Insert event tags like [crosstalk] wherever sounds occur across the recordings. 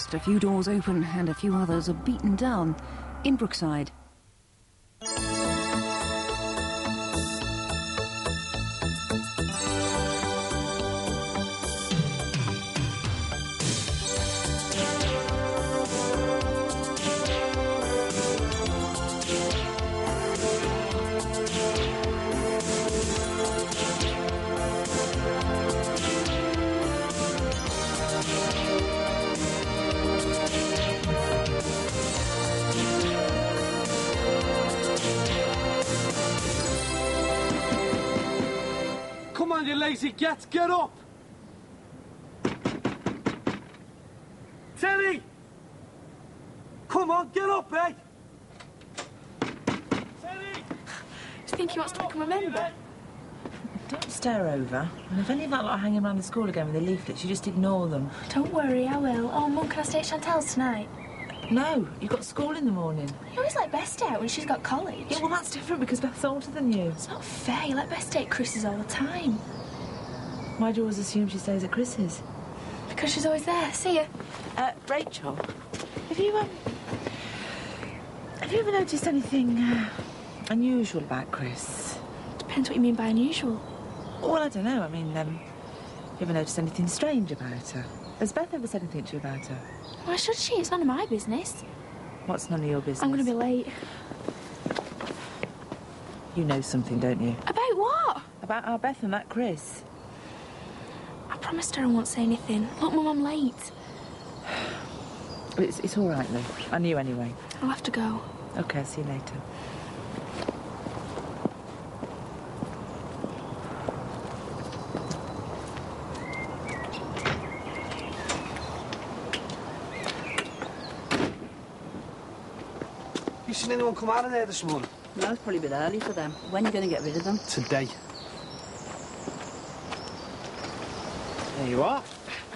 burst, a few doors open, and a few others are beaten down in Brookside. You lazy gets, get up! Terry! Come on, get up, eh? Terry! Do you think he wants to become a member? Don't stare over. And if any of that lot are hanging around the school again with the leaflets, you just ignore them. Don't worry, I will. Oh, Mum, can I stay at Chantel's tonight? No, you've got school in the morning. You always let Beth stay out when she's got college. Yeah, well, that's different because Beth's older than you. It's not fair. You let Beth stay at Chris's all the time. Why do you always assume she stays at Chris's? Because she's always there. See ya. Uh, Rachel, have you, um... Have you ever noticed anything uh, unusual about Chris? Depends what you mean by unusual. Well, I don't know. I mean, um... You ever noticed anything strange about her? Has Beth ever said anything to you about her? Why should she? It's none of my business. What's none of your business? I'm going to be late. You know something, don't you? About what? About our Beth and that Chris. I promised her I won't say anything. Look, Mum, I'm late. [sighs] It's, it's all right, Lou. I knew anyway. I'll have to go. Okay, I'll see you later. You seen anyone come out of there this morning? No, it's probably a bit early for them. When are you going to get rid of them? Today. There you are.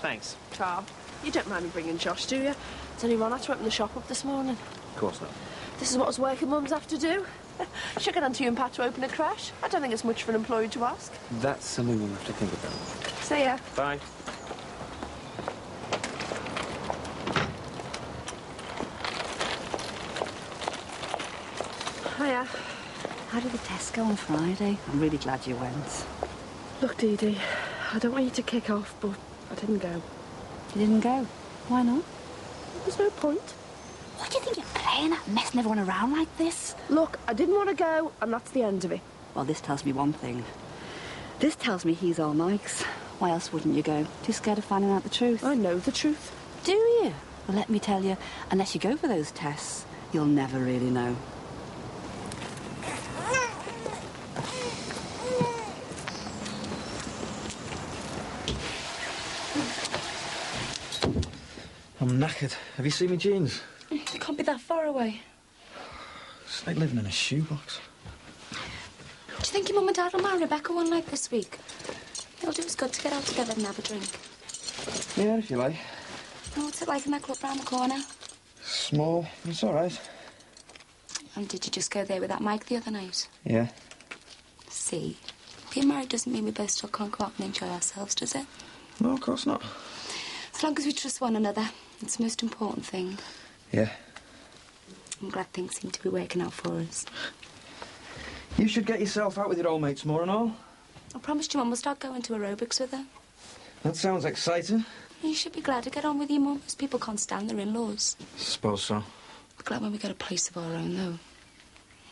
Thanks. Carl, you don't mind me bringing Josh, do you? It's only Ron had to open the shop up this morning. Of course not. This is what us working mums have to do. Should get onto you and Pat to open a crash. I don't think it's much for an employee to ask. That's something we'll have to think about. See ya. Bye. Hiya. How did the test go on Friday? I'm really glad you went. Look, Dee Dee, I don't want you to kick off, but I didn't go. You didn't go. Why not? There's no point. What do you think you're playing at, messing everyone around like this? Look, I didn't want to go, and that's the end of it. Well, this tells me one thing. This tells me he's all Mike's. Why else wouldn't you go? Too scared of finding out the truth? I know the truth. Do you? Well, let me tell you, unless you go for those tests, you'll never really know. I'm knackered. Have you seen my jeans? It can't be that far away. It's like living in a shoebox. Do you think your mum and dad will marry Rebecca one night this week? It'll do us good to get out together and have a drink. Yeah, if you like. Oh, what's it like in that club round the corner? Small. It's all right. And did you just go there with that Mike the other night? Yeah. See, being married doesn't mean we both still can't go out and enjoy ourselves, does it? No, of course not. As long as we trust one another, it's the most important thing. Yeah. I'm glad things seem to be working out for us. You should get yourself out with your old mates more and all. I promised your mum we'll start going to aerobics with her. That sounds exciting. You should be glad to get on with your mum, as people can't stand their in-laws. I suppose so. Be glad when we get a place of our own, though.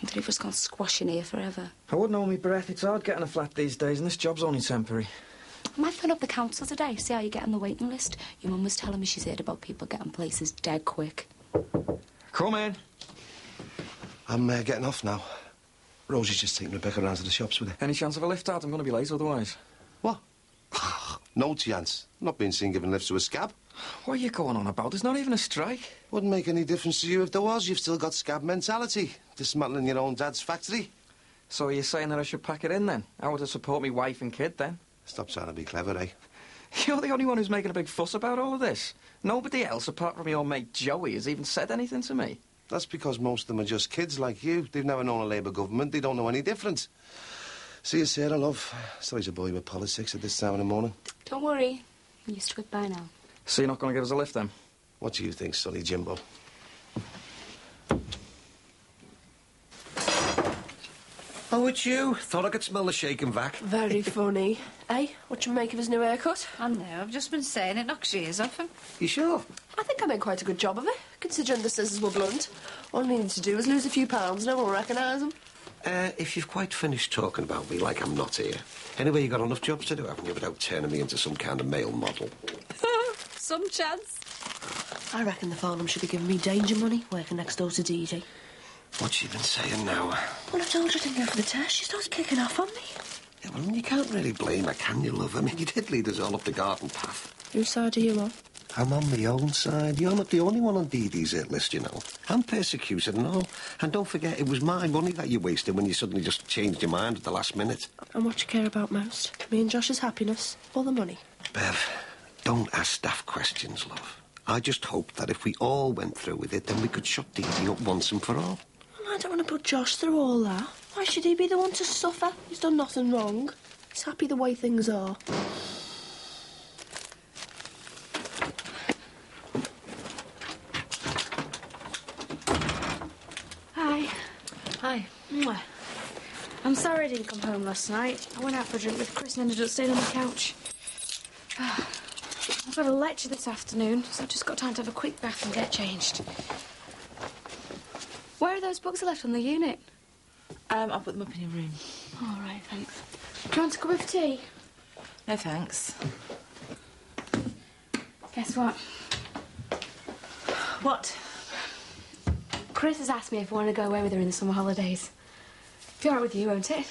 That if us gone squashing here forever. I wouldn't hold me breath. It's hard getting a flat these days, and this job's only temporary. I might phone up the council today, see how you get on the waiting list. Your mum was telling me she's heard about people getting places dead quick. Come in. I'm uh, getting off now. Rosie's just taking Rebecca round to the shops with her. Any chance of a lift out? I'm going to be late otherwise. What? [sighs] no chance. Not being seen giving lifts to a scab. What are you going on about? There's not even a strike. Wouldn't make any difference to you if there was. You've still got scab mentality. Dismantling your own dad's factory. So are you saying that I should pack it in then? How would to support me wife and kid then? Stop trying to be clever, eh? [laughs] You're the only one who's making a big fuss about all of this. Nobody else, apart from your mate Joey, has even said anything to me. That's because most of them are just kids like you. They've never known a Labour government. They don't know any different. See you, Sarah, love. Sorry's a boy with politics at this time in the morning. Don't worry. I'm used to it by now. So you're not going to give us a lift then? What do you think, Sonny Jimbo? Oh, it's you. Thought I could smell the Shake n' Vac. Very [laughs] funny. Eh? What you make of his new haircut? I know, I've just been saying it knocks years off him. You sure? I think I made quite a good job of it, considering the scissors were blunt. All I needed to do was lose a few pounds. No one will recognise them. Uh, if you've quite finished talking about me like I'm not here. Anyway, you've got enough jobs to do, haven't you, without turning me into some kind of male model? [laughs] Some chance. I reckon the Farnham should be giving me danger money working next door to DJ. What's she been saying now? Well, I told her I didn't go for the test. She starts kicking off on me. Yeah, well, you can't really blame her, can you, love? I mean, you did lead us all up the garden path. Whose side are you on? I'm on my own side. You're not the only one on Dee Dee's hit list, you know. I'm persecuted and all. And don't forget, it was my money that you wasted when you suddenly just changed your mind at the last minute. And what you care about most? Me and Josh's happiness or the money? Bev, don't ask daft questions, love. I just hope that if we all went through with it, then we could shut Dee Dee up once and for all. Well, I don't want to put Josh through all that. Why should he be the one to suffer? He's done nothing wrong. He's happy the way things are. Hi. Hi. Mwah. I'm sorry I didn't come home last night. I went out for a drink with Chris and ended up staying on the couch. [sighs] I've got a lecture this afternoon, so I've just got time to have a quick bath and get changed. Where are those books I left on the unit? Um, I'll put them up in your room. All right, thanks. Do you want a cup of tea? No thanks. Guess what? What? Chris has asked me if I want to go away with her in the summer holidays. Be all right with you, won't it?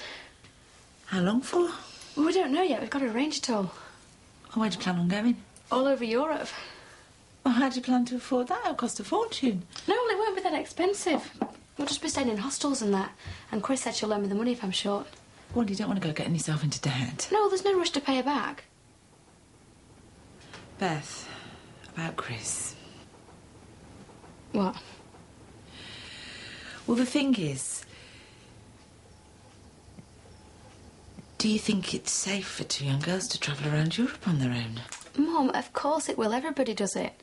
How long for? Well, we don't know yet. We've got to arrange it all. Oh, where do you plan on going? All over Europe. Well, how do you plan to afford that? It'll cost a fortune. No, well, it won't be that expensive. We'll just be staying in hostels and that. And Chris said she'll lend me the money if I'm short. Well, you don't want to go getting yourself into debt. No, there's no rush to pay her back. Beth, about Chris. What? Well, the thing is, do you think it's safe for two young girls to travel around Europe on their own? Mum, of course it will. Everybody does it.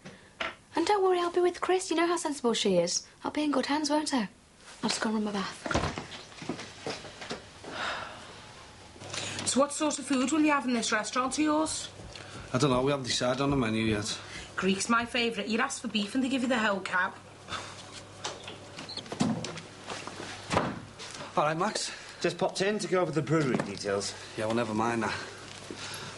And don't worry, I'll be with Chris. You know how sensible she is. I'll be in good hands, won't I? I'll just go and run my bath. So what sort of food will you have in this restaurant of yours? I don't know, we haven't decided on the menu yet. Greek's my favourite. You'd ask for beef and they give you the whole cow. All right, Max. Just popped in to go over the brewery details. Yeah, well, never mind that.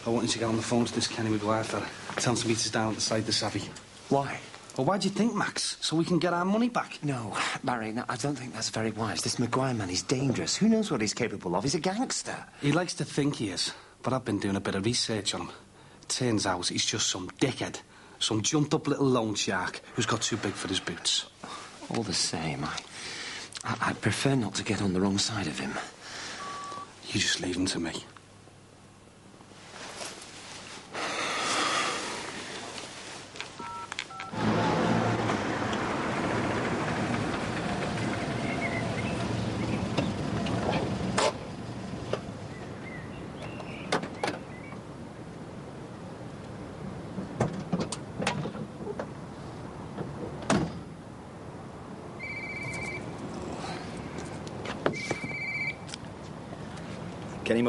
I want you to get on the phone to this Kenny Maguire fella. Tell him to meet us down at the side of the Savvy. Why? Well, why do you think, Max? So we can get our money back? No, Barry, no, I don't think that's very wise. This Maguire man is dangerous. Who knows what he's capable of? He's a gangster. He likes to think he is, but I've been doing a bit of research on him. Turns out he's just some dickhead, some jumped-up little loan shark who's got too big for his boots. All the same, I, I, I prefer not to get on the wrong side of him. You just leave him to me.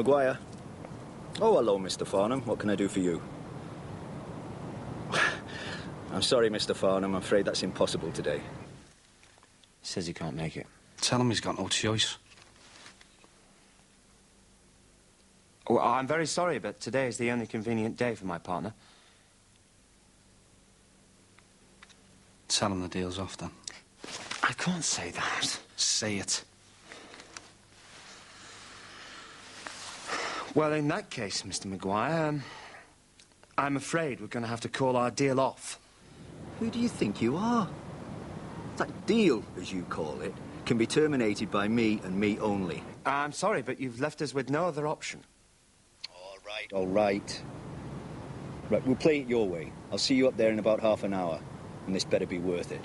Maguire. Oh, hello, Mr. Farnham. What can I do for you? [sighs] I'm sorry, Mr. Farnham. I'm afraid that's impossible today. He Says he can't make it. Tell him he's got no choice. Well, I'm very sorry, but today is the only convenient day for my partner. Tell him the deal's off, then. I can't say that. Say it. Well, in that case, Mr. Maguire, um, I'm afraid we're going to have to call our deal off. Who do you think you are? That deal, as you call it, can be terminated by me and me only. I'm sorry, but you've left us with no other option. All right, all right. Right, we'll play it your way. I'll see you up there in about half an hour, and this better be worth it.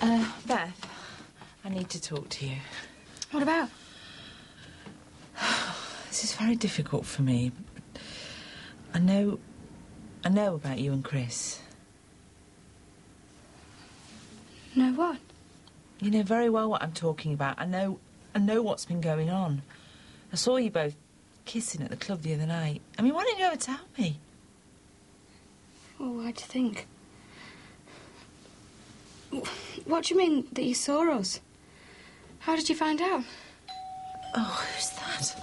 Uh, Beth, I need to talk to you. What about? This is very difficult for me. I know I know about you and Chris. No, what? You know very well what I'm talking about. I know, I know what's been going on. I saw you both kissing at the club the other night. I mean, why didn't you ever tell me? Well, why'd you think? What do you mean that you saw us? How did you find out? Oh, who's that?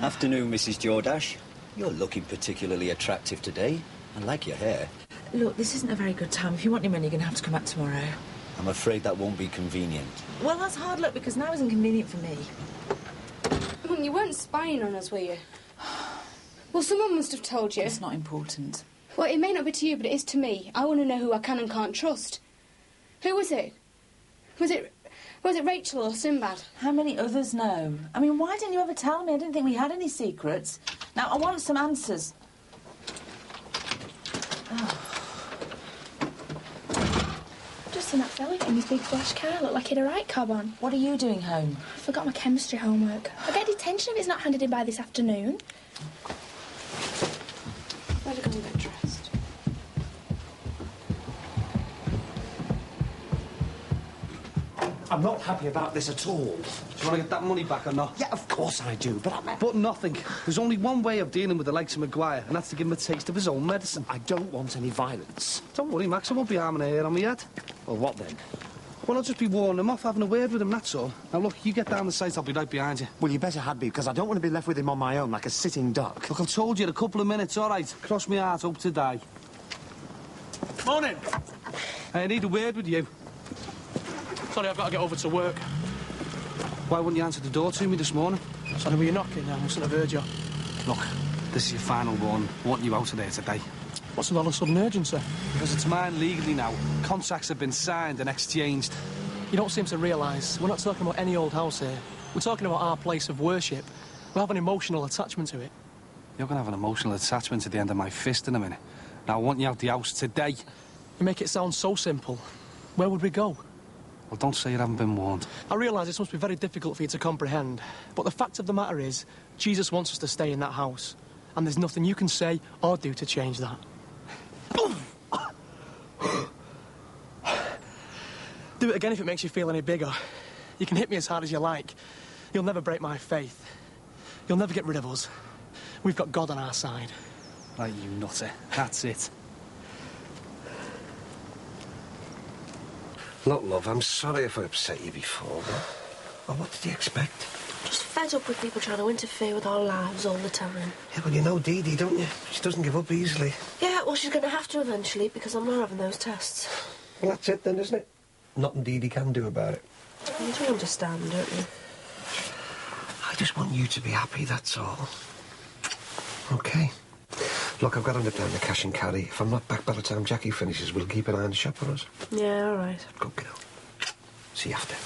Afternoon, Mrs. Jordache. You're looking particularly attractive today. I like your hair. Look, this isn't a very good time. If you want your money, you're going to have to come back tomorrow. I'm afraid that won't be convenient. Well, that's hard luck because now isn't convenient for me. You weren't spying on us, were you? Well, someone must have told you. It's not important. Well, it may not be to you, but it is to me. I want to know who I can and can't trust. Who was it? Was it was it Rachel or Sinbad? How many others know? I mean, why didn't you ever tell me? I didn't think we had any secrets. Now, I want some answers. [sighs] Just seen that fella in his big flash car. Looked like he'd a right cob on. What are you doing home? I forgot my chemistry homework. I'll get detention if it's not handed in by this afternoon. Better go and get dressed. I'm not happy about this at all. Do you want to get that money back or not? Yeah, of course I do, but I'm... But nothing. There's only one way of dealing with the likes of Maguire, and that's to give him a taste of his own medicine. I don't want any violence. Don't worry, Max, I won't be harming a hair on my head. Well, what then? Well, I'll just be warning him off, having a word with him, that's all. Now, look, you get down the site, I'll be right behind you. Well, you better had me, because I don't want to be left with him on my own like a sitting duck. Look, I've told you in a couple of minutes, all right? Cross my heart, hope to die. Morning. I need a word with you. Sorry, I've got to get over to work. Why wouldn't you answer the door to me this morning? Sorry, were you knocking? I mustn't have heard you. Look, this is your final warning. I want you out of there today. What's with all the sudden urgency? Because it's mine legally now. Contracts have been signed and exchanged. You don't seem to realise we're not talking about any old house here. We're talking about our place of worship. We have an emotional attachment to it. You're going to have an emotional attachment to the end of my fist in a minute. Now, I want you out of the house today. You make it sound so simple. Where would we go? Well, don't say you haven't been warned. I realise this must be very difficult for you to comprehend, but the fact of the matter is, Jesus wants us to stay in that house, and there's nothing you can say or do to change that. [coughs] do it again if it makes you feel any bigger. You can hit me as hard as you like. You'll never break my faith. You'll never get rid of us. We've got God on our side. Right, you nutter. That's it. Look, love, I'm sorry if I upset you before. Well, what did you expect? Just fed up with people trying to interfere with our lives all the time. Yeah, well, you know Dee Dee, don't you? She doesn't give up easily. Yeah, well, she's going to have to eventually because I'm not having those tests. Well, that's it then, isn't it? Nothing Dee Dee can do about it. You do understand, don't you? I just want you to be happy, that's all. Okay. Look, I've got to nip down the cash and carry. If I'm not back by the time Jackie finishes, we'll keep an eye on the shop for us. Yeah, all right. Good girl. See you after.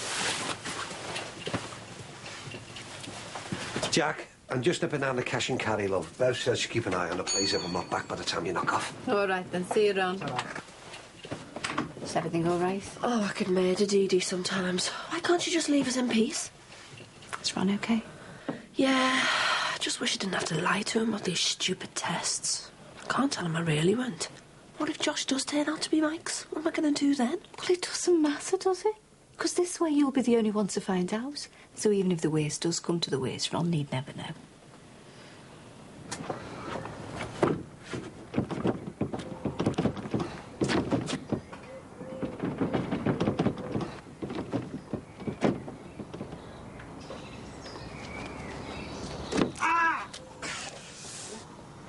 Jack, I'm just nipping down the cash and carry, love. Bev says you keep an eye on the place if I'm not back by the time you knock off. All right, then. See you around. Is everything all right? Oh, I could murder Dee Dee sometimes. Why can't you just leave us in peace? Is Ron okay? Yeah, I just wish I didn't have to lie to him about these stupid tests. I can't tell him I really went. What if Josh does turn out to be Mike's? What am I going to do then? Well, it doesn't matter, does it? Because this way you'll be the only one to find out. So even if the worst does come to the worst, Ron need never know.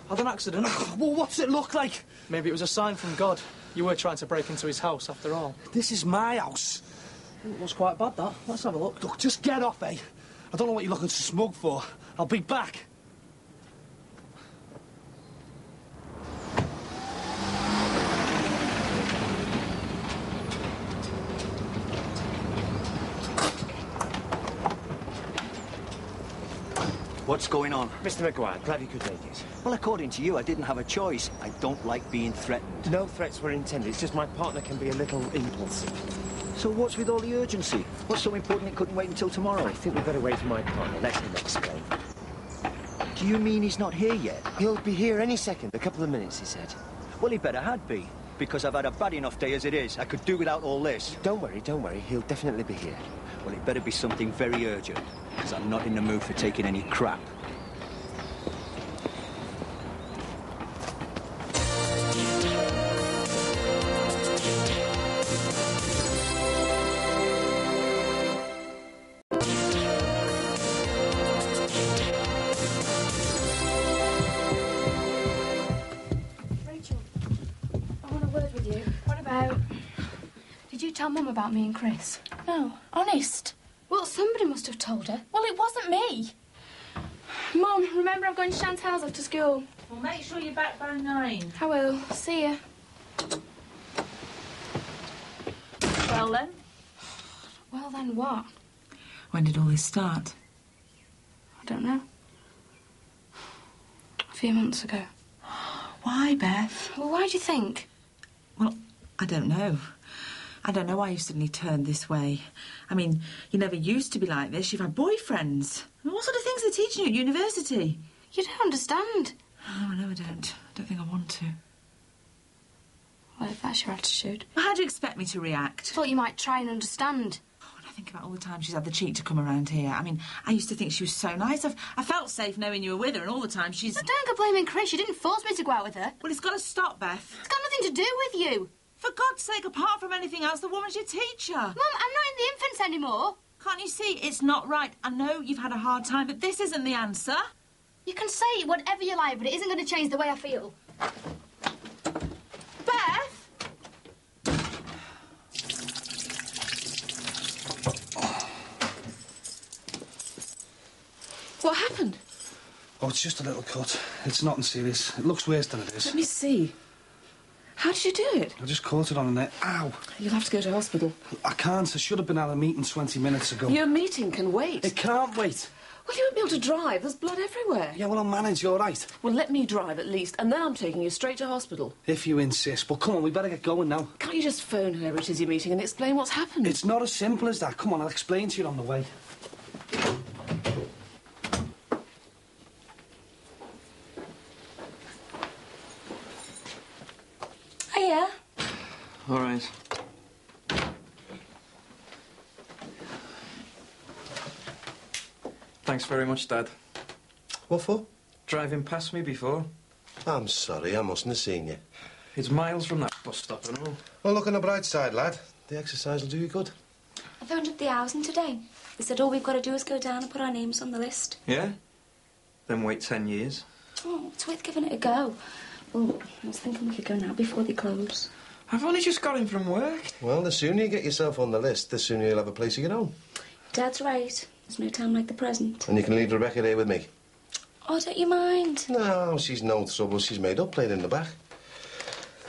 Had an accident? well, what's it look like? Maybe it was a sign from God. You were trying to break into his house after all. This is my house. It was quite bad, that. Let's have a look. Look, just get off, eh? I don't know what you're looking to smoke for. I'll be back. What's going on? Mr. Maguire, glad you could make it. Well, according to you, I didn't have a choice. I don't like being threatened. No threats were intended. It's just my partner can be a little impulsive. So what's with all the urgency? What's so important it couldn't wait until tomorrow? I think got to wait for my partner. Let him explain. Do you mean he's not here yet? He'll be here any second. A couple of minutes, he said. Well, he better had be. Because I've had a bad enough day as it is. I could do without all this. Don't worry, don't worry. He'll definitely be here. Well, it better be something very urgent. Because I'm not in the mood for taking any crap. Rachel, I want a word with you. What about? Did you tell Mum about me and Chris? No, honest. Well, somebody must have told her. Well, it wasn't me. Mum, remember I'm going to Chantal's after school. Well, make sure you're back by nine. I will. See ya. Well then. Well, then what? When did all this start? I don't know. A few months ago. [gasps] Why, Beth? Well, why do you think? Well, I don't know. I don't know why you suddenly turned this way. I mean, you never used to be like this. You've had boyfriends. I mean, what sort of things are they teaching you at university? You don't understand. Oh, no, I don't. I don't think I want to. Well, if that's your attitude. Well, how do you expect me to react? I Thought you might try and understand. Oh, when I think about all the time she's had the cheek to come around here. I mean, I used to think she was so nice. I've, I felt safe knowing you were with her, and all the time she's. But don't go blaming Chris. You didn't force me to go out with her. Well, it's got to stop, Beth. It's got nothing to do with you. For God's sake, apart from anything else, the woman's your teacher. Mum, I'm not in the infants anymore. Can't you see? It's not right. I know you've had a hard time, but this isn't the answer. You can say whatever you like, but it isn't going to change the way I feel. Beth? What happened? Oh, it's just a little cut. It's nothing serious. It looks worse than it is. Let me see. How did you do it? I just caught it on the net. Ow! You'll have to go to hospital. I can't. I should have been at a meeting 20 minutes ago. Your meeting can wait. It can't wait. Well, you won't be able to drive. There's blood everywhere. Yeah, well, I'll manage, you all right? Well, let me drive at least, and then I'm taking you straight to hospital. If you insist. But come on, we better get going now. Can't you just phone whoever it is you're meeting and explain what's happened? It's not as simple as that. Come on, I'll explain to you on the way. Hiya. All right. Thanks very much, Dad. What for? Driving past me before. I'm sorry, I mustn't have seen you. It's miles from that bus stop and all. Well, look on the bright side, lad. The exercise will do you good. I phoned up the housing today. They said all we've got to do is go down and put our names on the list. Yeah? Then wait ten years. Oh, it's worth giving it a go. Well, I was thinking we could go now before they close. I've only just got in from work. Well, the sooner you get yourself on the list, the sooner you'll have a place to get own. Dad's right. There's no time like the present. And you can leave Rebecca there with me. Oh, don't you mind? No, she's no trouble. She's made up playing in the back.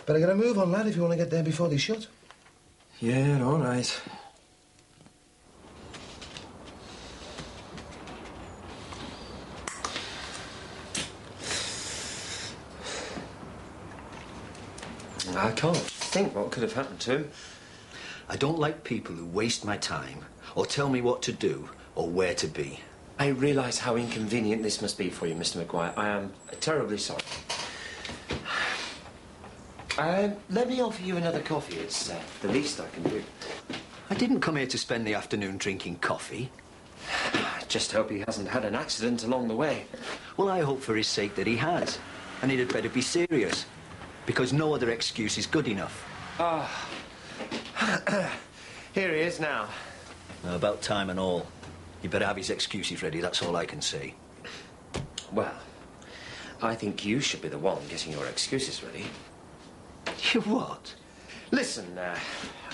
Better get a move on, lad, if you want to get there before they shut. Yeah, all right. I can't think what could have happened to him. I don't like people who waste my time or tell me what to do or where to be. I realise how inconvenient this must be for you, Mr. Maguire. I am terribly sorry. Um, let me offer you another coffee. It's uh, the least I can do. I didn't come here to spend the afternoon drinking coffee. I [sighs] just hope he hasn't had an accident along the way. Well, I hope for his sake that he has. And he'd better be serious. Because no other excuse is good enough. Ah. [clears throat] Here he is now. Now, about time and all. You better have his excuses ready, that's all I can say. Well, I think you should be the one getting your excuses ready. You what? Listen, uh,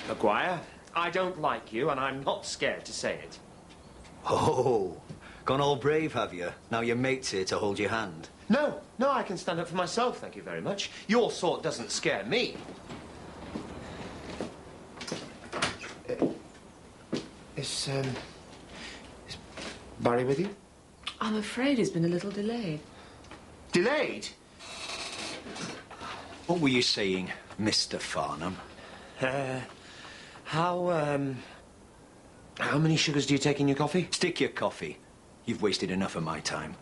Maguire, I don't like you, and I'm not scared to say it. Oh, gone all brave, have you? Now your mate's here to hold your hand. No, no, I can stand up for myself, thank you very much. Your sort doesn't scare me. Uh, Is, um, is Barry with you? I'm afraid he's been a little delayed. Delayed? What were you saying, Mr. Farnham? Uh, how, um, How many sugars do you take in your coffee? Stick your coffee. You've wasted enough of my time.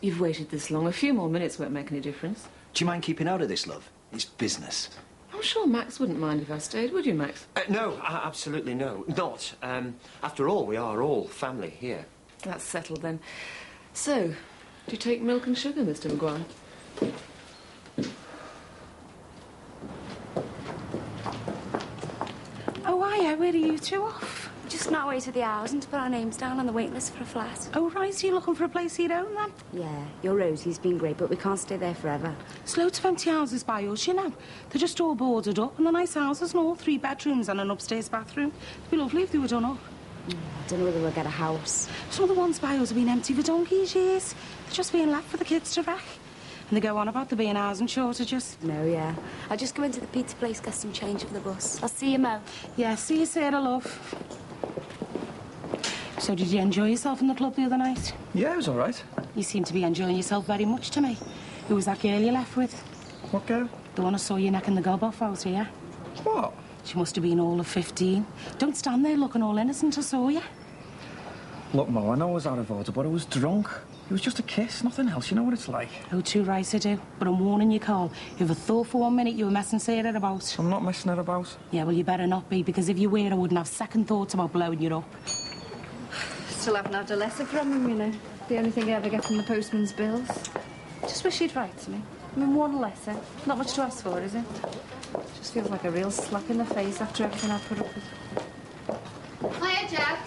You've waited this long. A few more minutes won't make any difference. Do you mind keeping out of this, love? It's business. I'm sure Max wouldn't mind if I stayed, would you, Max? Uh, no, a- absolutely no. Not. Um, after all, we are all family here. That's settled then. So, do you take milk and sugar, Mr. Maguire? Oh, hiya, where are you two off? Just our way to the housing to put our names down on the wait list for a flat. Oh, right, so you're looking for a place of your own then? Yeah, your Rosie's been great, but we can't stay there forever. There's loads of empty houses by us, you know. They're just all boarded up, and they're nice houses and all, three bedrooms and an upstairs bathroom. It'd be lovely if they were done up. I don't know whether we'll get a house. Some of the ones by us have been empty for donkey's years. They're just being left for the kids to wreck. And they go on about there being housing shortages. No, yeah. I'll just go into the pizza place, get some change for the bus. I'll see you, Mo. Yeah, see you, Sarah, love. So did you enjoy yourself in the club the other night? Yeah, it was all right. You seem to be enjoying yourself very much to me. Who was that girl you left with? What girl? The one I saw you necking the gob off out here. What? She must have been all of 15. Don't stand there looking all innocent, I saw you. Look, Mo, I know I was out of order, but I was drunk. It was just a kiss, nothing else. You know what it's like. Oh, too right I do. But I'm warning you, Carl. If I thought for one minute you were messing Sarah about... I'm not messing her about. Yeah, well, you better not be, because if you were, I wouldn't have second thoughts about blowing you up. Still haven't had a letter from him, you know. The only thing I ever get from the postman's bills. Just wish he'd write to me. I mean, one letter. Not much to ask for, is it? Just feels like a real slap in the face after everything I've put up with. Hiya, Jack.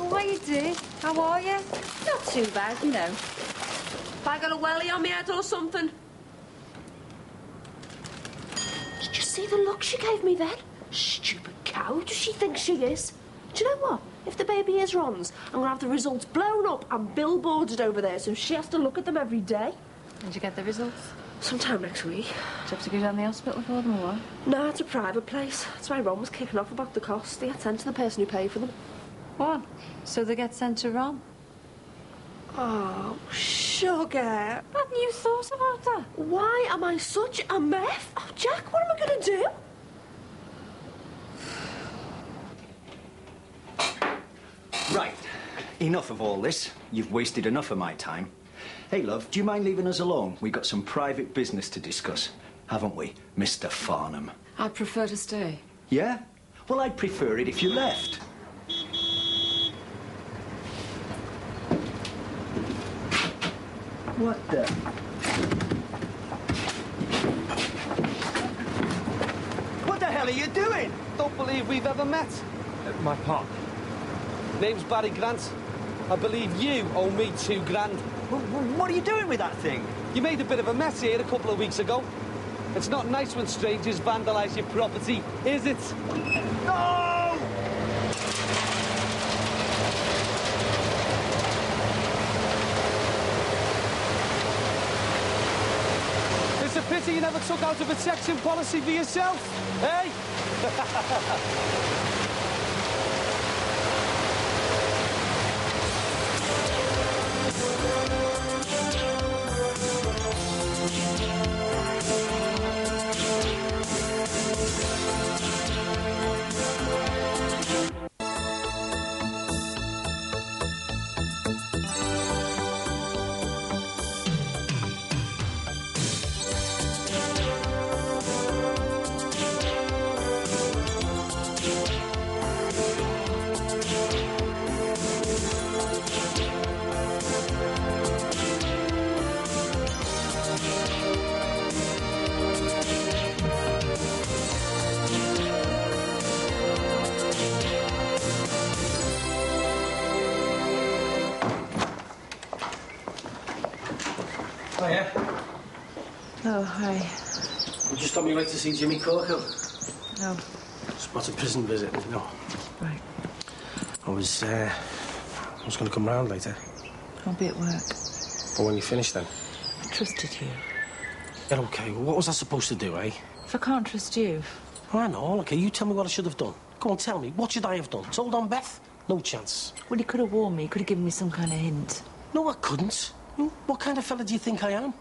Oh, how you do? How are you? Not too bad, you know. Have I got a welly on my head or something? Did you see the look she gave me then? Stupid cow. Does she think she is? Do you know what? If the baby is Ron's, I'm going to have the results blown up and billboarded over there so she has to look at them every day. Did you get the results? Sometime next week. Do you have to go down the hospital for them or what? No, it's a private place. That's why Ron was kicking off about the cost. They get sent to the person who paid for them. What? So they get sent to Ron? Oh, sugar. Hadn't you thought about that? Why am I such a mess? Oh, Jack, what am I going to do? Right. Enough of all this. You've wasted enough of my time. Hey, love, do you mind leaving us alone? We've got some private business to discuss, haven't we, Mr. Farnham? I'd prefer to stay. Yeah? Well, I'd prefer it if you left. What the? What the hell are you doing? Don't believe we've ever met. Uh, my partner. Name's Barry Grant. I believe you owe me two grand. What are you doing with that thing? You made a bit of a mess here a couple of weeks ago. It's not nice when strangers vandalise your property, is it? No! It's a pity you never took out a protection policy for yourself, eh? [laughs] Oh, You just on your to see Jimmy Corkhill. No. Spot a prison visit, no. Right. I was, uh, I was going to come round later. I'll be at work. But when you finish, then? I trusted you. Yeah, okay. Well, what was I supposed to do, eh? If I can't trust you, Oh, I know. Okay, you tell me what I should have done. Go on, tell me. What should I have done? Told on Beth? No chance. well, you could have warned me. You could have given me some kind of hint. No, I couldn't. What kind of fella do you think I am?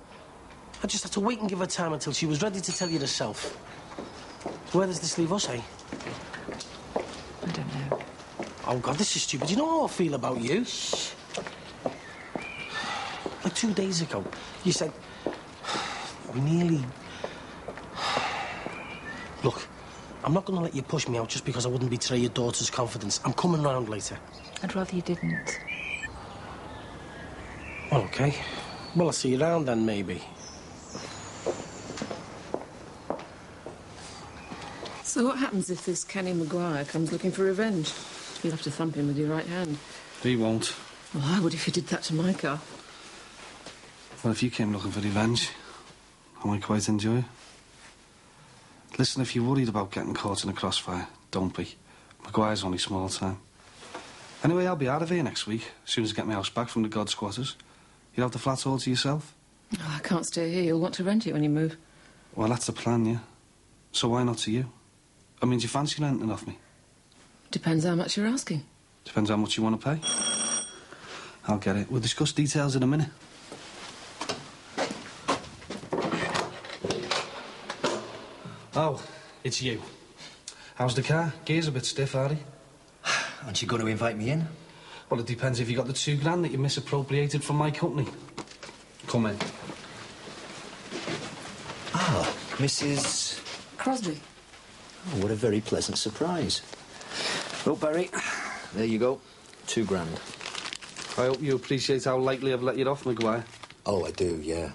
I just had to wait and give her time until she was ready to tell you herself. Where does this leave us, eh? I don't know. Oh, God, this is stupid. You know how I feel about you? Like two days ago, you said... We nearly... Look, I'm not going to let you push me out just because I wouldn't betray your daughter's confidence. I'm coming round later. I'd rather you didn't. Well, Okay. Well, I'll see you around then, maybe. So what happens if this Kenny Maguire comes looking for revenge? You'll have to thump him with your right hand. He won't. Well, I would if you did that to my car. Well, if you came looking for revenge, I might quite enjoy it. Listen, if you're worried about getting caught in a crossfire, don't be. Maguire's only small time. Anyway, I'll be out of here next week, as soon as I get my house back from the God Squatters. You'll have the flat all to yourself? Oh, I can't stay here. You'll want to rent it when you move. Well, that's the plan, yeah. So why not to you? I mean, do you fancy renting off me? Depends how much you're asking. Depends how much you want to pay. I'll get it. We'll discuss details in a minute. Oh, it's you. How's the car? Gear's a bit stiff, are they? [sighs] Aren't you going to invite me in? Well, it depends if you got the two grand that you misappropriated from my company. Come in. Ah, Mrs. Crosby. Oh, what a very pleasant surprise. Well, Barry, there you go. Two grand. I hope you appreciate how lightly I've let you off, Maguire. Oh, I do, yeah.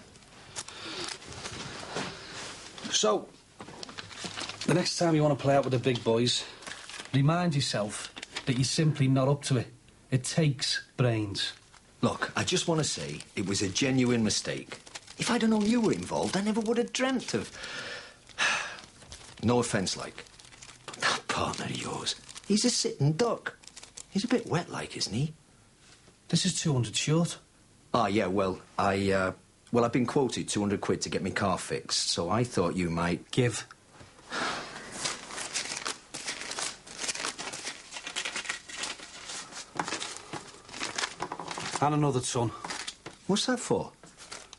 So, the next time you want to play out with the big boys, remind yourself that you're simply not up to it. It takes brains. Look, I just want to say it was a genuine mistake. If I'd have known you were involved, I never would have dreamt of. [sighs] no offence, like. But that partner of yours, he's a sitting duck. He's a bit wet, like, isn't he? This is 200 short. Ah, yeah, well, I, uh, well, I've been quoted 200 quid to get my car fixed, so I thought you might. Give. [sighs] And another ton. What's that for?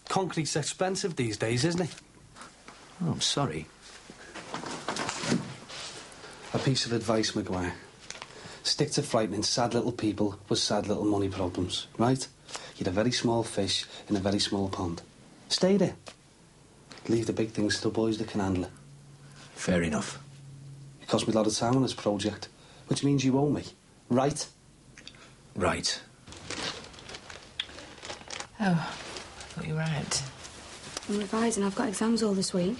Concrete's expensive these days, isn't it? Oh, I'm sorry. A piece of advice, Maguire. Stick to frightening sad little people with sad little money problems, right? You're a very small fish in a very small pond. Stay there. Leave the big things to the boys that can handle it. Fair enough. It cost me a lot of time on this project, which means you owe me, right? Right. Oh, I thought you were out. I'm revising. I've got exams all this week.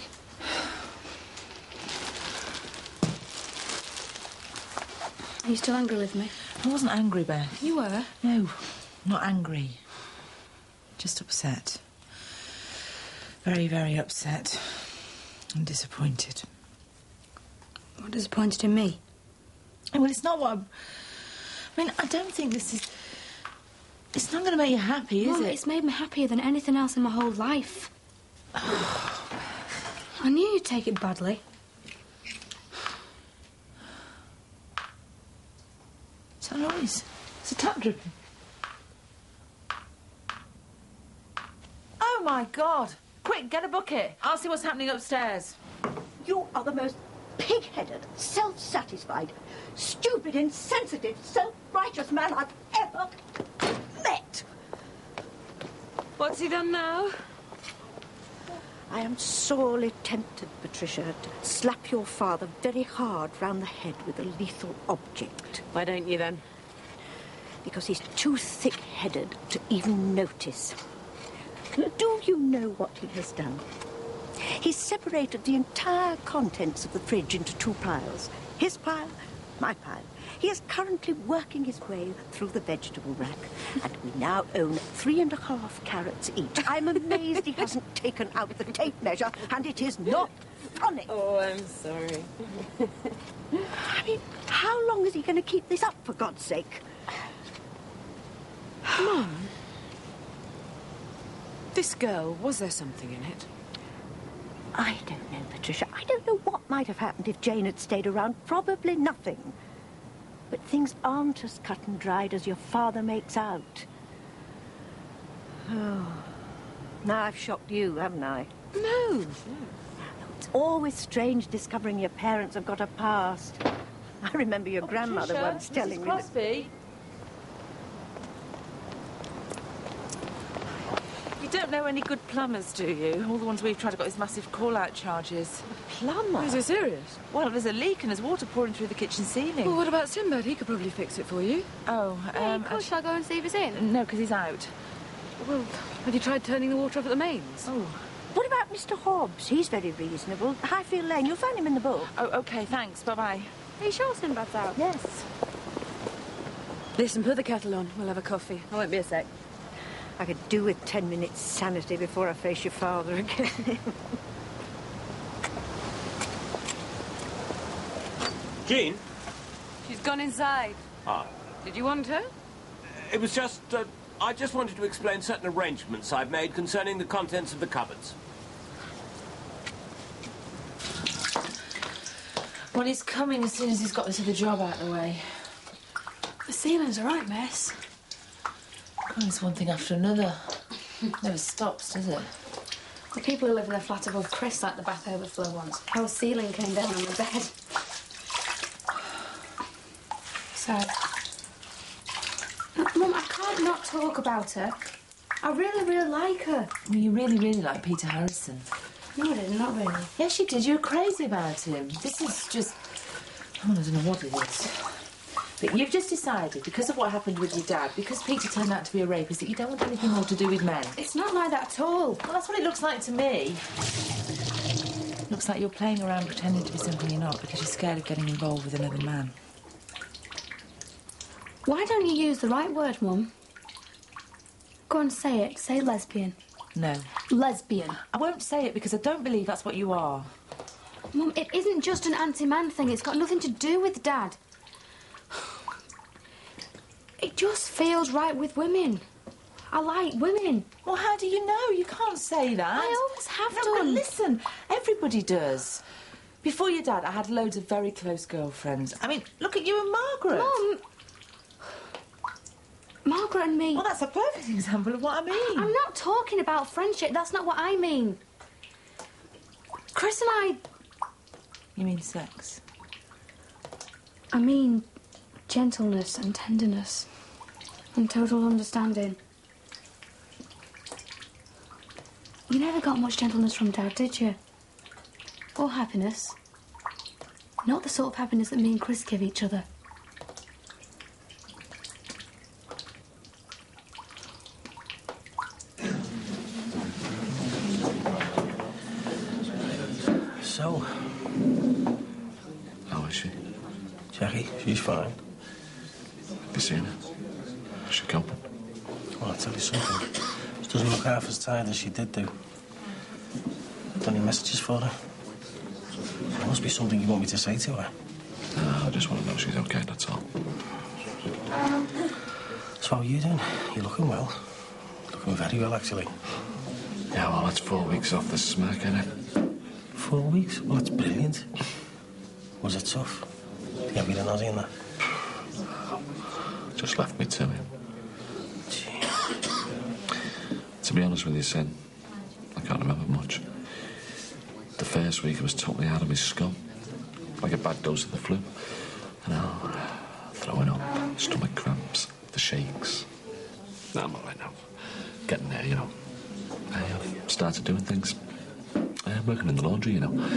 Are you still angry with me? I wasn't angry, Beth. You were? No, not angry. Just upset. Very, very upset. I'm disappointed. What disappointed in me? Well, it's not what I'm... I mean, I don't think this is... It's not going to make you happy, is Mum, it? it's made me happier than anything else in my whole life. [sighs] I knew you'd take it badly. What's that noise? It's a tap dripping. Oh, my God! Quick, get a bucket. I'll see what's happening upstairs. You are the most pig-headed, self-satisfied, stupid, insensitive, self-righteous man I've ever met. What's he done now? I am sorely tempted, Patricia, to slap your father very hard round the head with a lethal object. Why don't you then? Because he's too thick-headed to even notice. Do you know what he has done? He's separated the entire contents of the fridge into two piles. His pile, my pile. He is currently working his way through the vegetable rack, and we now own three and a half carrots each. I'm amazed he hasn't taken out the tape measure, and it is not funny. Oh, I'm sorry. [laughs] I mean, how long is he going to keep this up, for God's sake? Mum. This girl, was there something in it? I don't know, Patricia. I don't know what might have happened if Jane had stayed around. Probably nothing. But things aren't as cut and dried as your father makes out. Oh. [sighs] Now I've shocked you, haven't I? No. It's always strange discovering your parents have got a past. I remember your oh, grandmother Patricia, once Mrs. telling me that... Crosby. You don't know any good plumbers, do you? All the ones we've tried have got these massive call-out charges. A plumber? Is it serious? Well, there's a leak and there's water pouring through the kitchen ceiling. Well, what about Sinbad? He could probably fix it for you. Oh, Hey, um... cool, shall I go and see if he's in? No, because he's out. Well, have you tried turning the water off at the mains? Oh. What about Mr Hobbs? He's very reasonable. Highfield Lane, you'll find him in the book. Oh, OK, thanks. Bye-bye. Are you sure Sinbad's out? Yes. Listen, put the kettle on. We'll have a coffee. I won't be a sec. I could do with ten minutes sanity before I face your father again. [laughs] Jean? She's gone inside. Ah. Did you want her? It was just, uh, I just wanted to explain certain arrangements I've made concerning the contents of the cupboards. Well, he's coming as soon as he's got this other job out of the way. The ceiling's a right mess. Oh, it's one thing after another. Never stops, does it? The people who live in the flat above Chris like the bath overflow once. Our ceiling came down on the bed. So, Mum, I can't not talk about her. I really, really like her. Well, you really, really like Peter Harrison. No, I didn't, not really. Yes, you did. You were crazy about him. This is just... Oh, I don't know what it is. But you've just decided, because of what happened with your dad, because Peter turned out to be a rapist, that you don't want anything more to do with men. It's not like that at all. Well, that's what it looks like to me. Looks like you're playing around pretending to be something you're not because you're scared of getting involved with another man. Why don't you use the right word, Mum? Go on, say it. Say lesbian. No. Lesbian. I won't say it because I don't believe that's what you are. Mum, it isn't just an anti-man thing. It's got nothing to do with Dad. It just feels right with women. I like women. Well, how do you know? You can't say that. I always have no, done. But listen, everybody does. Before your dad, I had loads of very close girlfriends. I mean, look at you and Margaret. Mum. Margaret and me. Well, that's a perfect example of what I mean. I'm not talking about friendship. That's not what I mean. Chris and I. You mean sex? I mean gentleness and tenderness and total understanding. You never got much gentleness from Dad, did you? Or happiness. Not the sort of happiness that me and Chris give each other. So, How is she? Jackie, she's fine. Have you seen her? Is she coping? Well, I'll tell you something. She doesn't look half as tired as she did do. Got any messages for her? There must be something you want me to say to her. No, I just want to know she's okay, that's all. So how are you doing? You're looking well. Looking very well, actually. Yeah, well, that's four weeks off the smack, innit? Four weeks? Well, that's brilliant. Was it tough? You me the noddy in that? Just left me to him. To be honest with you, Sin, I can't remember much. The first week I was totally out of my skull, Like a bad dose of the flu. You know, throwing up, stomach cramps, the shakes. No, I'm all right now. Getting there, you know. I've uh, started doing things. I'm working in the laundry, you know.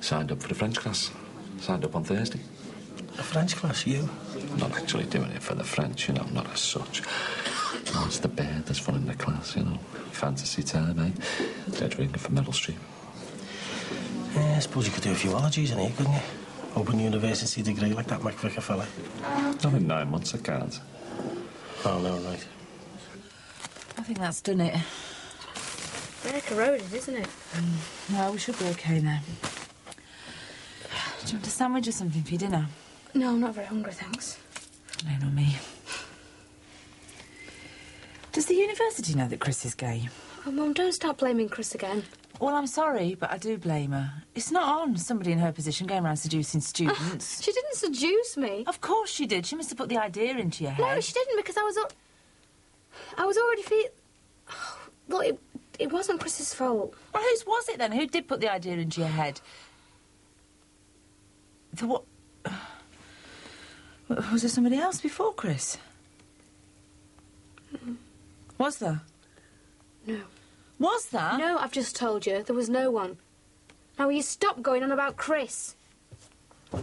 Signed up for the French class. Signed up on Thursday. A French class, you? Not actually doing it for the French, you know, not as such. No, it's the bear that's running the class, you know. Fantasy time, eh? They're drinking for Metal Street. Yeah, I suppose you could do a few ologies in here, couldn't you? Open university degree like that McVicar fella. Not in nine months, I can't. Oh, no, right. I think that's done it. Very corroded, isn't it? No, we should be okay now. Do you want a sandwich or something for your dinner? No, I'm not very hungry, thanks. No, not me. Does the university know that Chris is gay? Oh, Mum, don't start blaming Chris again. Well, I'm sorry, but I do blame her. It's not on somebody in her position going around seducing ah, students. She didn't seduce me. Of course she did. She must have put the idea into your head. No, she didn't because I was. I was already feel. [sighs] Well, it, it wasn't Chris's fault. Well, whose was it then? Who did put the idea into your head? The what? [sighs] Was there somebody else before Chris? Was there? No. Was there? No, I've just told you. There was no one. Now, will you stop going on about Chris? So,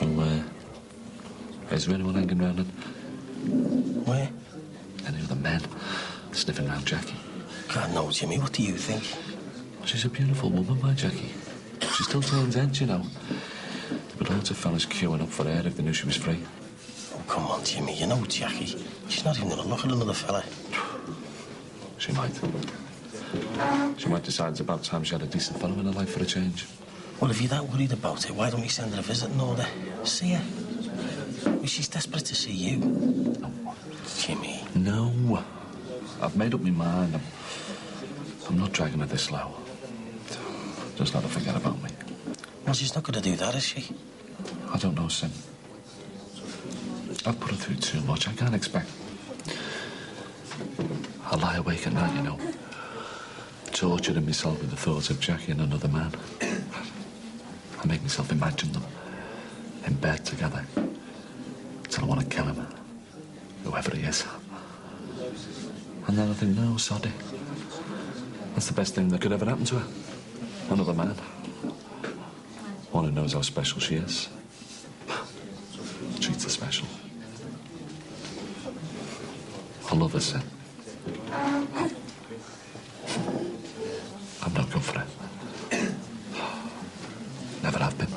uh, is there anyone hanging around? And... Where? Any other men sniffing round Jackie? God no, Jimmy. What do you think? She's a beautiful woman, my Jackie. She still turns heads, you know. But loads of fellas queuing up for her if they knew she was free. Oh, come on, Jimmy. You know Jackie. She's not even going to look at another fella. She might. She might decide it's about time she had a decent fellow in her life for a change. Well, if you're that worried about it, why don't we send her a visiting order? See her. Well, she's desperate to see you. Jimmy. No. I've made up my mind. I'm, I'm not dragging her this low. Just let her forget about me. Well, she's not going to do that, is she? I don't know, Sin. I've put her through too much. I can't expect. I lie awake at night, you know. Torturing myself with the thoughts of Jackie and another man. I make myself imagine them in bed together. Till I want to kill him. Whoever he is. And then I think, no, soddy. That's the best thing that could ever happen to her. Another man. One who knows how special she is. Treats her special. I love her. I'm not good for it. Never have been.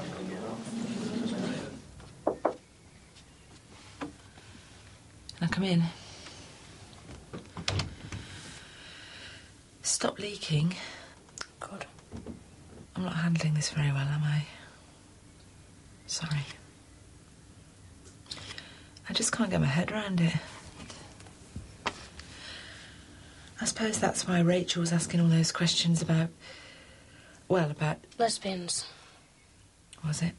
Can I come in? Stop leaking. Good. I'm not handling this very well, am I? Sorry. I just can't get around it. I suppose that's why Rachel was asking all those questions about. Well, about. Lesbians. Was it?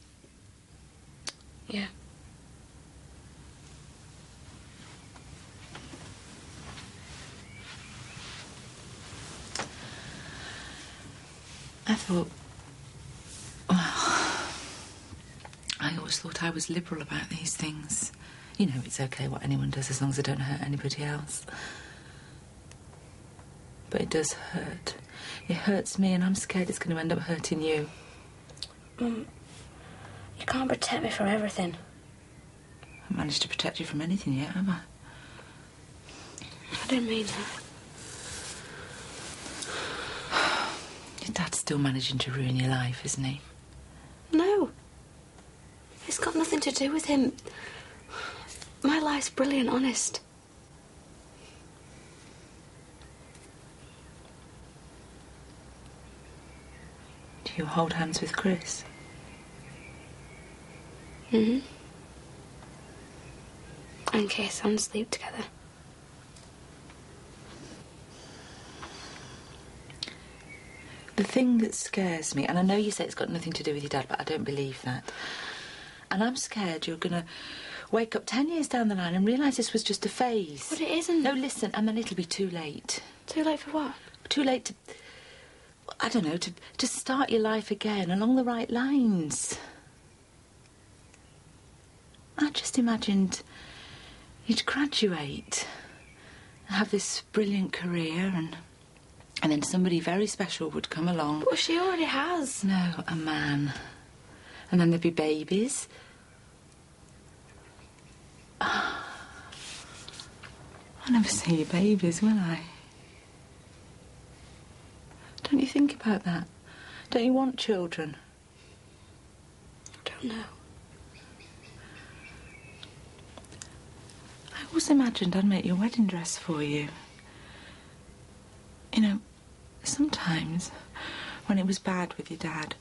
Yeah. I thought. Well, I always thought I was liberal about these things. You know, it's okay what anyone does as long as they don't hurt anybody else. But it does hurt. It hurts me, and I'm scared it's going to end up hurting you. Mum, you can't protect me from everything. I haven't managed to protect you from anything yet, have I? I didn't mean that. [sighs] Your dad's still managing to ruin your life, isn't he? No. It's got nothing to do with him. My brilliant, honest. Do you hold hands with Chris? Mm hmm. And kiss and sleep together. The thing that scares me, and I know you say it's got nothing to do with your dad, but I don't believe that. And I'm scared you're going to wake up 10 years down the line and realise this was just a phase. But it isn't. No, listen, and then it'll be too late. Too late for what? Too late to. I don't know, to, to start your life again along the right lines. I just imagined you'd graduate, have this brilliant career, and and then somebody very special would come along. Well, she already has. No, a man. And then there'd be babies. I'll never see your babies, will I? Don't you think about that? Don't you want children? I don't know. I always imagined I'd make your wedding dress for you. You know, sometimes when it was bad with your dad,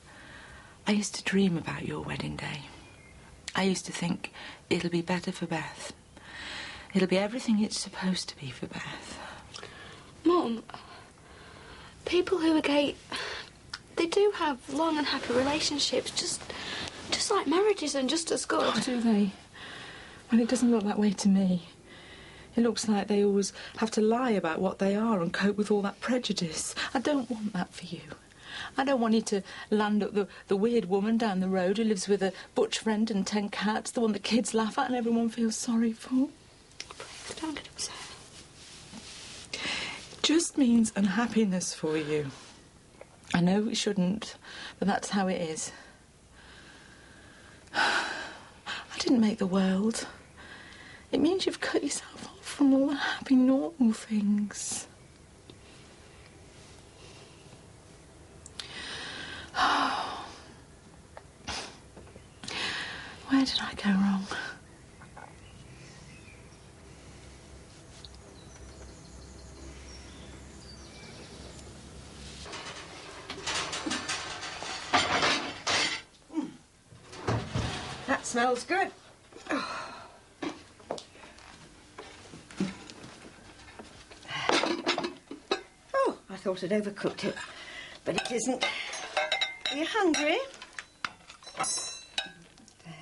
I used to dream about your wedding day. I used to think it'll be better for Beth. It'll be everything it's supposed to be for Beth. Mum, people who are gay, they do have long and happy relationships, just, just like marriages and just as good. Oh, do they? Well, it doesn't look that way to me. It looks like they always have to lie about what they are and cope with all that prejudice. I don't want that for you. I don't want you to land up the, the weird woman down the road who lives with a butch friend and ten cats, the one the kids laugh at and everyone feels sorry for. Please don't get upset. It just means unhappiness for you. I know it shouldn't, but that's how it is. [sighs] I didn't make the world. It means you've cut yourself off from all the happy, normal things. [gasps] Where did I go wrong? That smells good. Oh, I thought I'd overcooked it, but it isn't. Are you hungry? There.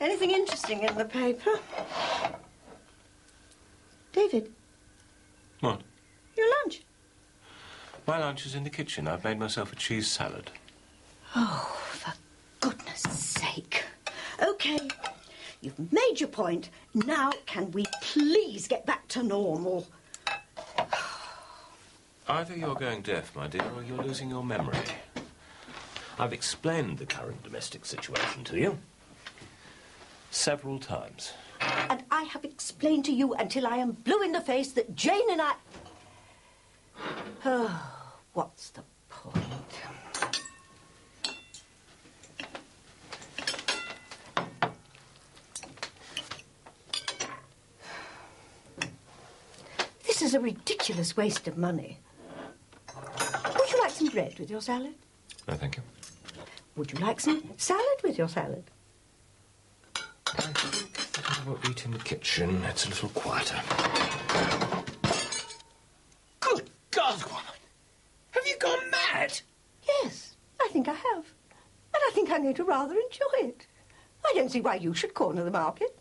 Anything interesting in the paper? David, What? your lunch. My lunch is in the kitchen. I've made myself a cheese salad. Oh, for goodness sake. OK, you've made your point. Now, can we please get back to normal? Either you're going deaf, my dear, or you're losing your memory. I've explained the current domestic situation to you several times. And I have explained to you until I am blue in the face that Jane and I. Oh, what's the point? This is a ridiculous waste of money. Would you like some bread with your salad? No, thank you. Would you like some salad with your salad? I will eat in the kitchen. It's a little quieter. Good God, woman! Have you gone mad? Yes, I think I have. And I think I need to rather enjoy it. I don't see why you should corner the market.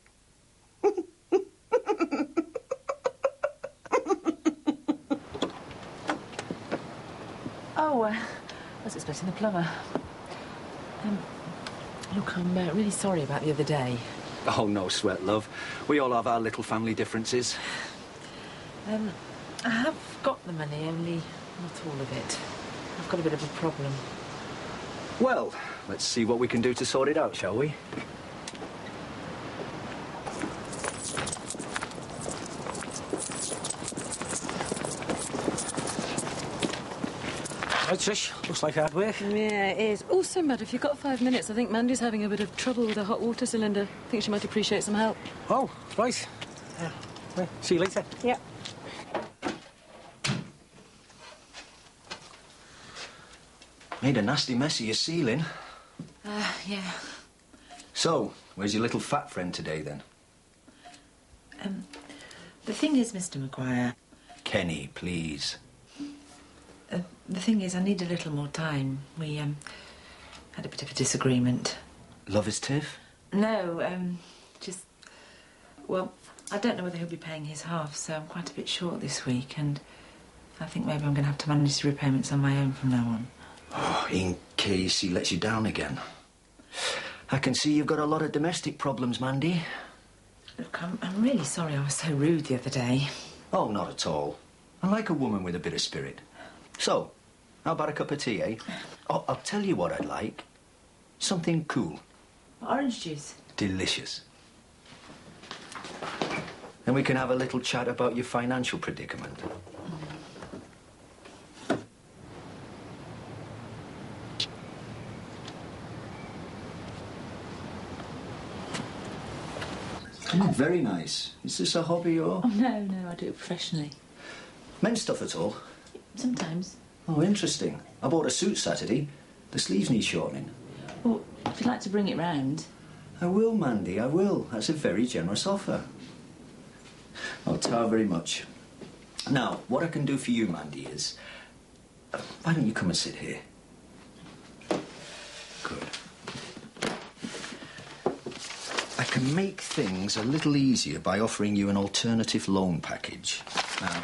Oh, uh, I was expecting the plumber. Um, look, I'm uh, really sorry about the other day. Oh, no sweat, love. We all have our little family differences. Um, I have got the money, only not all of it. I've got a bit of a problem. Well, let's see what we can do to sort it out, shall we? Trish. Looks like hard work. Yeah, it is. Also, Matt, if you've got five minutes, I think Mandy's having a bit of trouble with a hot water cylinder. I think she might appreciate some help. Oh, right. Yeah. Well, see you later. Yeah. Made a nasty mess of your ceiling. Uh, yeah. So, where's your little fat friend today, then? Um, the thing is, Mr. Maguire, Kenny, please. The thing is, I need a little more time. We, um, had a bit of a disagreement. Lover's tiff? No, um, just. Well, I don't know whether he'll be paying his half, so I'm quite a bit short this week, and I think maybe I'm going to have to manage the repayments on my own from now on. Oh, in case he lets you down again. I can see you've got a lot of domestic problems, Mandy. Look, I'm, I'm really sorry I was so rude the other day. Oh, not at all. I like a woman with a bit of spirit. So, how about a cup of tea, eh? Oh, I'll tell you what I'd like. Something cool. Orange juice. Delicious. Then we can have a little chat about your financial predicament. Oh, very nice. Is this a hobby or Oh, no, no, I do it professionally. men's stuff at all? Sometimes. Oh, interesting. I bought a suit Saturday. The sleeves need shortening. Well, if you'd like to bring it round. I will, Mandy, I will. That's a very generous offer. Oh, tar very much. Now, what I can do for you, Mandy, is. Why don't you come and sit here? Good. I can make things a little easier by offering you an alternative loan package. Now,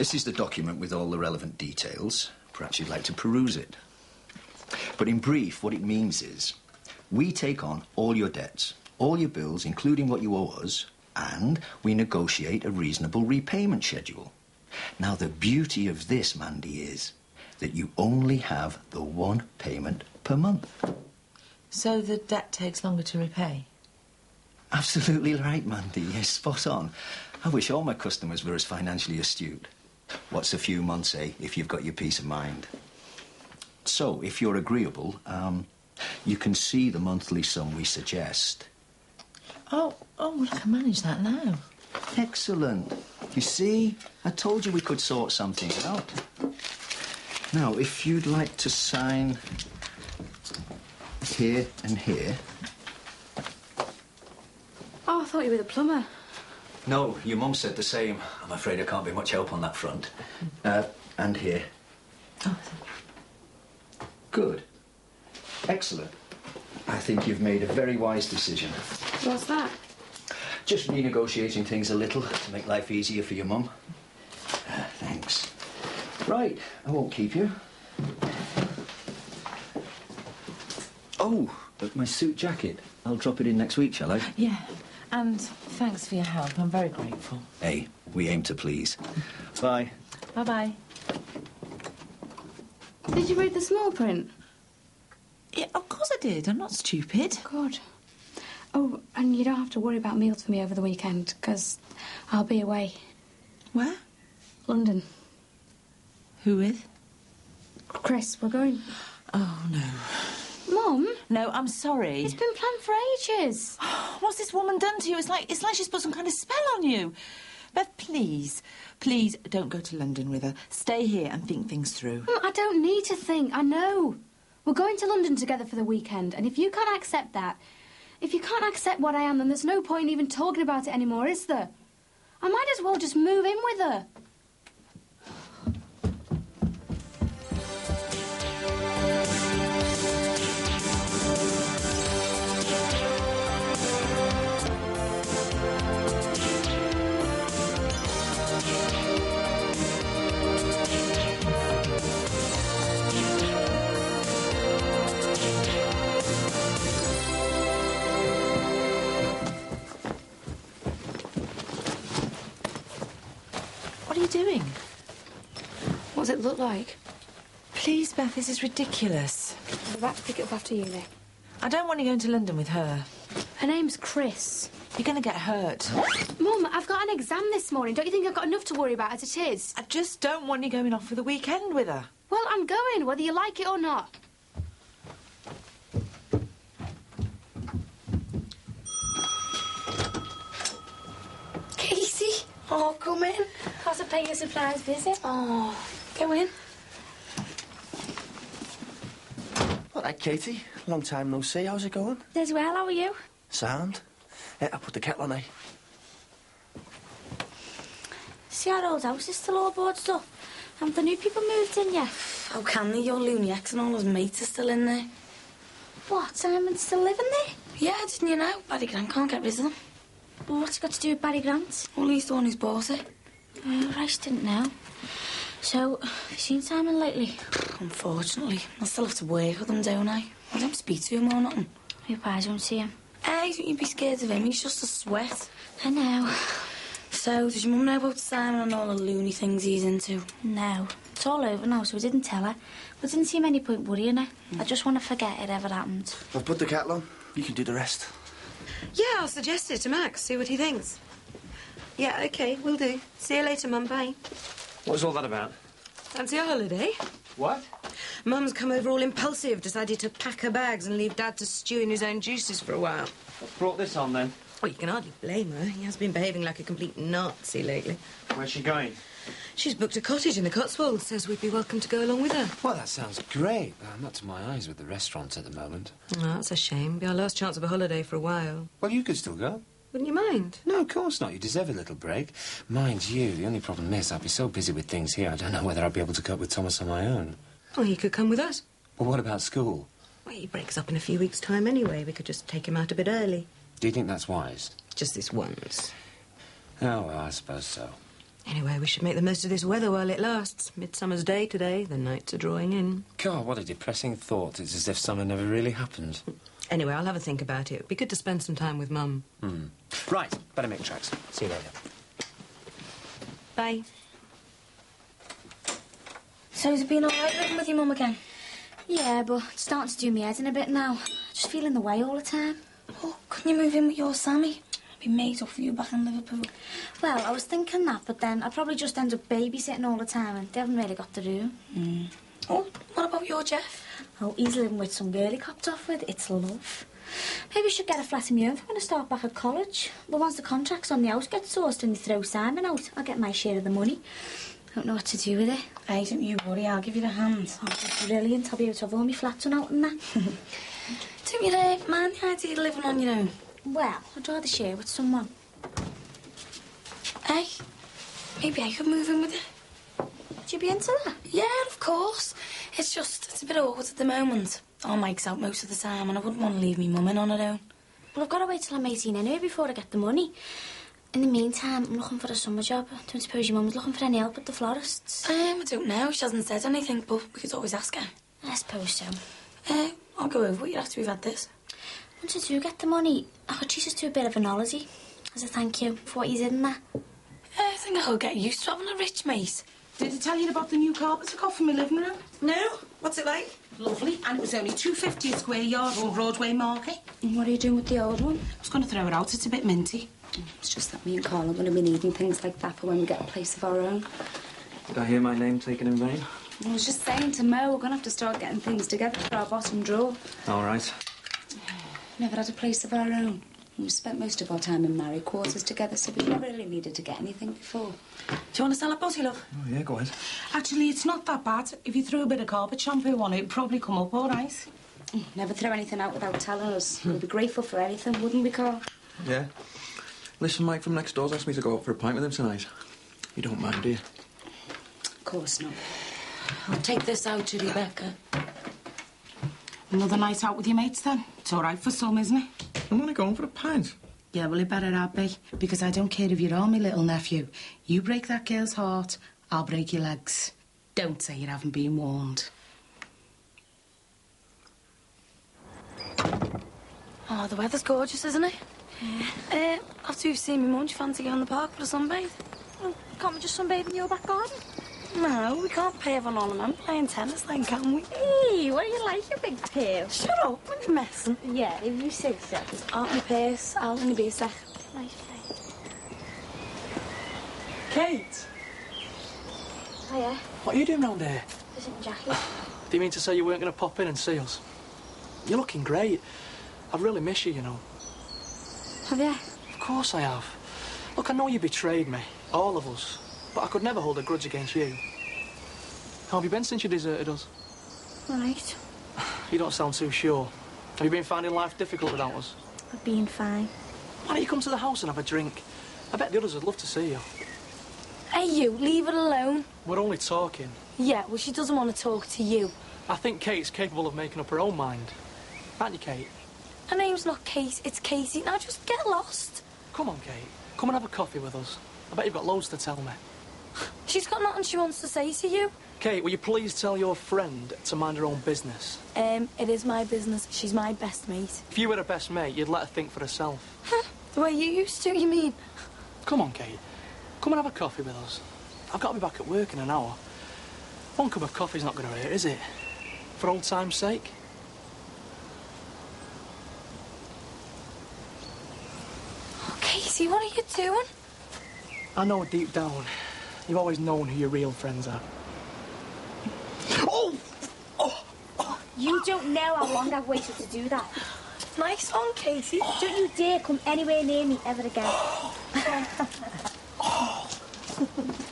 this is the document with all the relevant details. Perhaps you'd like to peruse it. But in brief, what it means is we take on all your debts, all your bills, including what you owe us, and we negotiate a reasonable repayment schedule. Now, the beauty of this, Mandy, is that you only have the one payment per month. So the debt takes longer to repay? Absolutely right, Mandy. Yes, spot on. I wish all my customers were as financially astute. What's a few months, eh, if you've got your peace of mind? So, if you're agreeable, um, you can see the monthly sum we suggest. Oh, oh, well, I can manage that now. Excellent. You see, I told you we could sort something out. Now, if you'd like to sign here and here. Oh, I thought you were the plumber. No, your mum said the same. I'm afraid I can't be much help on that front. Uh, and here. Good. Excellent. I think you've made a very wise decision. What's that? Just renegotiating things a little to make life easier for your mum. Uh, thanks. Right, I won't keep you. Oh, but my suit jacket. I'll drop it in next week, shall I? Yeah. And thanks for your help. I'm very grateful. Hey, we aim to please. [laughs] Bye. Bye bye. Did you read the small print? Yeah, of course I did. I'm not stupid. God. Oh, and you don't have to worry about meals for me over the weekend, because I'll be away. Where? London. Who with? Chris, we're going. Oh, no. Mum? No, I'm sorry. It's been planned for ages. [gasps] What's this woman done to you? It's like it's like she's put some kind of spell on you. Beth, please, please don't go to London with her. Stay here and think things through. Mum, I don't need to think. I know. We're going to London together for the weekend, and if you can't accept that, if you can't accept what I am, then there's no point even talking about it anymore, is there? I might as well just move in with her. It look like? Please, Beth, this is ridiculous. We're back to pick it up after uni. I don't want you going to London with her. Her name's Chris. You're going to get hurt. Mum, I've got an exam this morning. Don't you think I've got enough to worry about as it is? I just don't want you going off for the weekend with her. Well, I'm going, whether you like it or not. Casey, oh, come in. How's to pay a surprise visit? Oh, go in. All right, Katie. Long time no see. How's it going? As well, how are you? Sound? Yeah, I put the kettle on, eh? See our old house is still all boarded up. Haven't the new people moved in yet? How can they? Your loony ex and all his mates are still in there. What, Simon's still living there? Yeah, didn't you know? Barry Grant can't get rid of them. Well, what's it got to do with Barry Grant? Well, he's the one who's bought it. Oh, I didn't know. So, have you seen Simon lately? Unfortunately, I still have to work with him, don't I? I don't speak to him or nothing. Your pies don't see him. Hey, don't you be scared of him? He's just a sweat. I know. So, does your mum know about Simon and all the loony things he's into? No. It's all over now, so we didn't tell her. But didn't seem any point worrying her. I just want to forget it ever happened. I've put the kettle on. You can do the rest. Yeah, I'll suggest it to Max, see what he thinks. Yeah, OK, we will do. See you later, Mum. Bye. What was all that about? Fancy a holiday? What? Mum's come over all impulsive, decided to pack her bags and leave Dad to stew in his own juices for a while. What brought this on, then? Well, you can hardly blame her. He has been behaving like a complete Nazi lately. Where's she going? She's booked a cottage in the Cotswolds, says we'd be welcome to go along with her. Well, that sounds great. but I'm not to my eyes with the restaurants at the moment. Oh, that's a shame. Be our last chance of a holiday for a while. Well, you could still go. Wouldn't you mind? No, of course not. You deserve a little break. Mind you, the only problem is I'll be so busy with things here, I don't know whether I'll be able to cope with Thomas on my own. Well, he could come with us. Well, what about school? Well, he breaks up in a few weeks' time anyway. We could just take him out a bit early. Do you think that's wise? Just this once. Oh, well, I suppose so. Anyway, we should make the most of this weather while it lasts. Midsummer's day today. The nights are drawing in. God, what a depressing thought. It's as if summer never really happened. Anyway, I'll have a think about it. It'd be good to spend some time with Mum. Hmm. Right, better make tracks. See you later. Bye. So has it been all right living with your mum again? Yeah, but it's starting to do me head in a bit now. Just feeling the way all the time. Oh, couldn't you move in with your Sammy? I'd be made up for you back in Liverpool. Well, I was thinking that, but then I'd probably just end up babysitting all the time and they haven't really got the room. Mm. Oh, what about your Jeff? Oh, he's living with some girl he copped off with. It's love. Maybe I should get a flat in my own if I'm going to start back at college. But once the contract's on the house gets sourced and they throw Simon out, I'll get my share of the money. Don't know what to do with it. Hey, don't you worry, I'll give you the hand. Oh, brilliant. I'll be able to have all my flats on out and that. [laughs] Don't you uh, mind the idea of living on your own? Well, I'd rather share with someone. Hey, maybe I could move in with you. Would you be into that? Yeah, of course. It's just, it's a bit awkward at the moment. Our Mike's out most of the time and I wouldn't want to leave me mum in on her own. Well, I've got to wait till I'm 18 anyway before I get the money. In the meantime, I'm looking for a summer job. Don't suppose your mum's looking for any help at the florists? Um, I don't know. She hasn't said anything, but we could always ask her. I suppose so. Uh, I'll go over it after we've had this. Once I do get the money, I could treat us to a bit of an holiday. As a thank you for what you did in that. I think I'll get used to having a rich mate. Did I tell you about the new carpets I got for my living room? No? What's it like? Lovely, and it was only two fifty a square yard from Broadway Market. And what are you doing with the old one? I was going to throw it out. It's a bit minty. It's just that me and Carl are going to be needing things like that for when we get a place of our own. Did I hear my name taken in vain? I was just saying to Mo, we're going to have to start getting things together for our bottom drawer. All right. Never had a place of our own. We've spent most of our time in married quarters together, so we've never really needed to get anything before. Do you want to sell a bottle, love? Oh, yeah, go ahead. Actually, it's not that bad. If you threw a bit of carpet shampoo on it, it'd probably come up all right. Mm, Never throw anything out without telling us. We'd be grateful for anything, wouldn't we, Carl? Yeah. Listen, Mike from next door's asked me to go out for a pint with him tonight. You don't mind, do you? Of course not. I'll take this out to Rebecca. Another night out with your mates, then. It's all right for some, isn't it? I'm only going for a pint. Yeah, well, it better not be. Because I don't care if you're all my little nephew. You break that girl's heart, I'll break your legs. Don't say you haven't been warned. Oh, the weather's gorgeous, isn't it? Yeah. Uh, after you've seen me mum, do you fancy going to the park for a sunbathe? Well, can't we just sunbathe in your back garden? No, we can't pay for an ornament playing tennis then, can we? Hey, what do you like, your big tail? Shut up, when you're messing. Yeah, if you say so. Out my pace, I'll only be a sec. Nice Kate, Oh, yeah. what are you doing round here? Isn't Jackie? Do you mean to say you weren't going to pop in and see us? You're looking great. I really miss you, you know. Have you? Of course I have. Look, I know you betrayed me, all of us, but I could never hold a grudge against you. How have you been since you deserted us? All right. [sighs] You don't sound too sure. Have you been finding life difficult without us? I've been fine. Why don't you come to the house and have a drink? I bet the others would love to see you. Hey, you, leave it alone. We're only talking. Yeah, well, she doesn't want to talk to you. I think Kate's capable of making up her own mind. Aren't you, Kate? Her name's not Kate, it's Casey. Now just get lost. Come on, Kate. Come and have a coffee with us. I bet you've got loads to tell me. She's got nothing she wants to say to you. Kate, will you please tell your friend to mind her own business? Um, it is my business. She's my best mate. If you were her best mate, you'd let her think for herself. The way you used to, you mean? Come on, Kate. Come and have a coffee with us. I've got to be back at work in an hour. One cup of coffee's not going to hurt, is it? For old time's sake. Oh, Casey, what are you doing? I know deep down, you've always known who your real friends are. Oh! oh! You don't know how long I've waited to do that. Nice one, Casey. Don't you dare come anywhere near me ever again. [gasps] [laughs] Oh.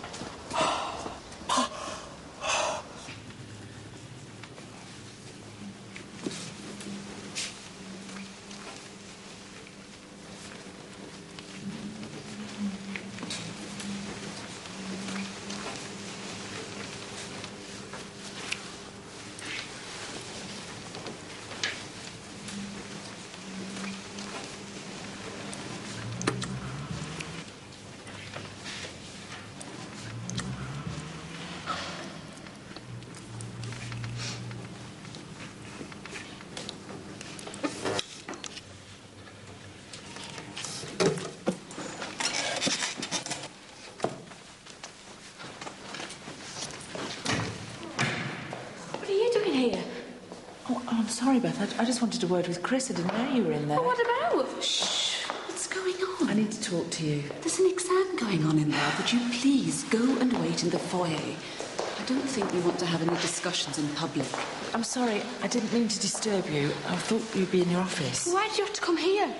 Sorry, Beth. I, I just wanted a word with Chris. I didn't know you were in there. What about? Shh. What's going on? I need to talk to you. There's an exam going on in there. Would you please go and wait in the foyer? I don't think we want to have any discussions in public. I'm sorry. I didn't mean to disturb you. I thought you'd be in your office. Why did you have to come here?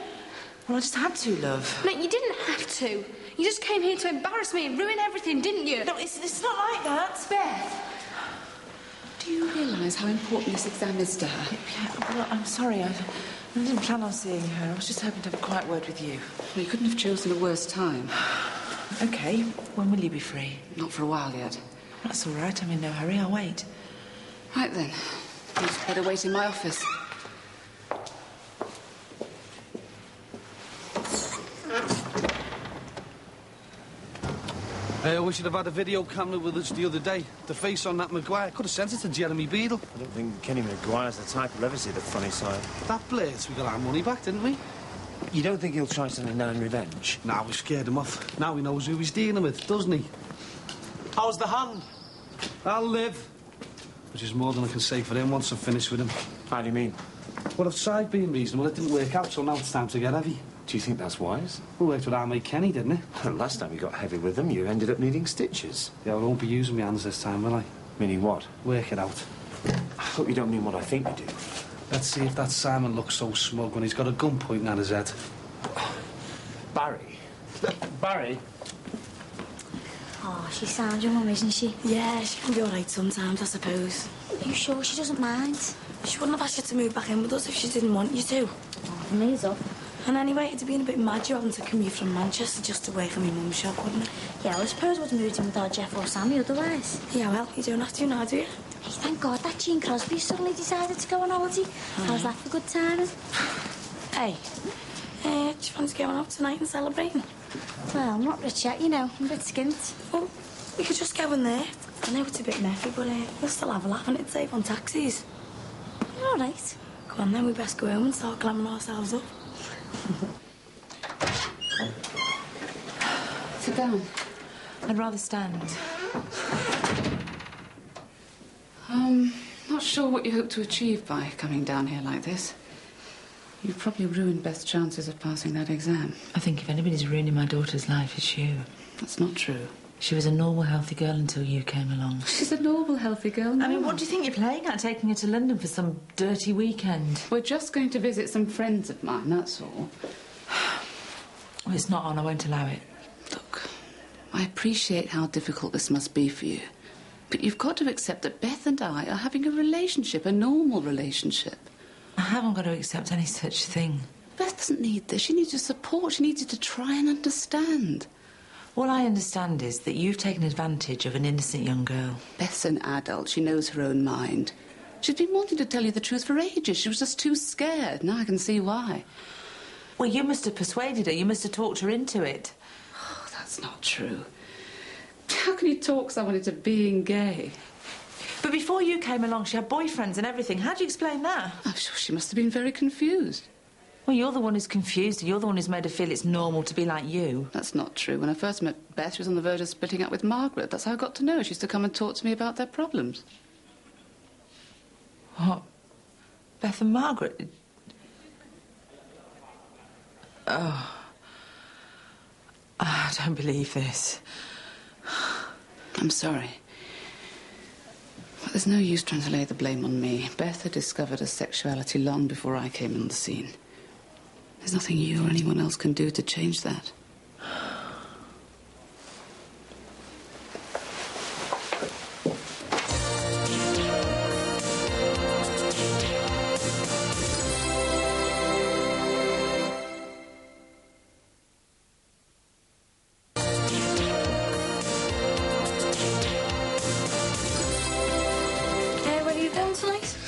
Well, I just had to, love. No, you didn't have to. You just came here to embarrass me and ruin everything, didn't you? No, it's, it's not like that. Beth. Do you realise how important this exam is to her? Yeah, well, I'm sorry. I, I didn't plan on seeing her. I was just hoping to have a quiet word with you. We couldn't have chosen a worse time. Okay. When will you be free? Not for a while yet. That's all right. I'm in no hurry. I'll wait. Right then. You'd better wait in my office. I wish you'd have had a video camera with us the other day. The face on that Maguire could have sent it to Jeremy Beadle. I don't think Kenny Maguire's the type who'll ever see the funny side. That Blades, we got our money back, didn't we? You don't think he'll try something now in revenge? Nah, we scared him off. Now he knows who he's dealing with, doesn't he? How's the hand? I'll live. Which is more than I can say for him once I've finished with him. How do you mean? Well, I've tried being reasonable. It didn't work out, so now it's time to get heavy. Do you think that's wise? We worked with our mate Kenny, didn't it? [laughs] Last time you got heavy with them, you ended up needing stitches. Yeah, I won't be using my hands this time, will I? Meaning what? Work it out. I hope you don't mean what I think you do. Let's see if that Simon looks so smug when he's got a gun pointing at his head. [sighs] Barry. [laughs] Barry? Oh, she's sound, your mum, isn't she? Yeah, she can be all right sometimes, I suppose. Are you sure she doesn't mind? She wouldn't have asked you to move back in with us if she didn't want you to. Oh, for me, so. And anyway, it'd been a bit mad you having to commute from Manchester just away from your mum's shop, wouldn't it? Yeah, well, I suppose have moved in without Jeff or Sammy otherwise. Yeah, well, you don't have to now, do you? Hey, thank God that Jean Crosby suddenly decided to go on holiday. How's that for good timing? Hey, uh, do you fancy going out tonight and celebrating? Well, I'm not rich yet, you know. I'm a bit skint. Well, we could just go in there. I know it's a bit messy, but uh, we'll still have a laugh and it'd save on taxis. All right. Come on then, we best go home and start clamming ourselves up. [laughs] Sit down. I'd rather stand. Um, not sure what you hope to achieve by coming down here like this. You've probably ruined Beth's chances of passing that exam. I think if anybody's ruining my daughter's life, it's you. That's not true. She was a normal, healthy girl until you came along. She's a normal, healthy girl now. I mean, what do you think you're playing at, taking her to London for some dirty weekend? We're just going to visit some friends of mine, that's all. Well, it's not on. I won't allow it. Look, I appreciate how difficult this must be for you. But you've got to accept that Beth and I are having a relationship, a normal relationship. I haven't got to accept any such thing. Beth doesn't need this. She needs your support. She needs you to try and understand. All I understand is that you've taken advantage of an innocent young girl. Beth's an adult. She knows her own mind. She's been wanting to tell you the truth for ages. She was just too scared. Now I can see why. Well, you must have persuaded her. You must have talked her into it. Oh, that's not true. How can you talk someone into being gay? But before you came along, she had boyfriends and everything. How do you explain that? I'm sure she must have been very confused. Well, you're the one who's confused. You're the one who's made her feel it's normal to be like you. That's not true. When I first met Beth, she was on the verge of splitting up with Margaret. That's how I got to know her. She used to come and talk to me about their problems. What? Beth and Margaret? Oh. Ah, I don't believe this. I'm sorry. But there's no use trying to lay the blame on me. Beth had discovered her sexuality long before I came on the scene. There's nothing you or anyone else can do to change that. Hey, where are you going tonight?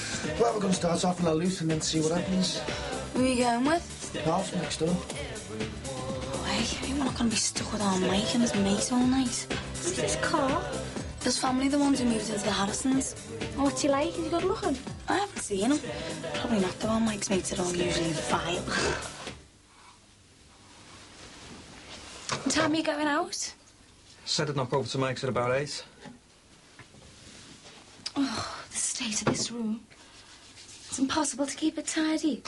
Well, we're going to start off in La Luz and then see what happens. Who are you going with? Half next door. Oh, hey, we're not going to be stuck with our Mike and his mate all night. Who's this car? His family, the ones who moved into the Harrisons. Oh, what's he like? Is he good looking? I haven't seen him. Probably not, though. Our Mike's mates are all usually vile. [laughs] What time are you going out? Said I'd knock over to Mike's at about eight. Oh, the state of this room. It's impossible to keep it tidy.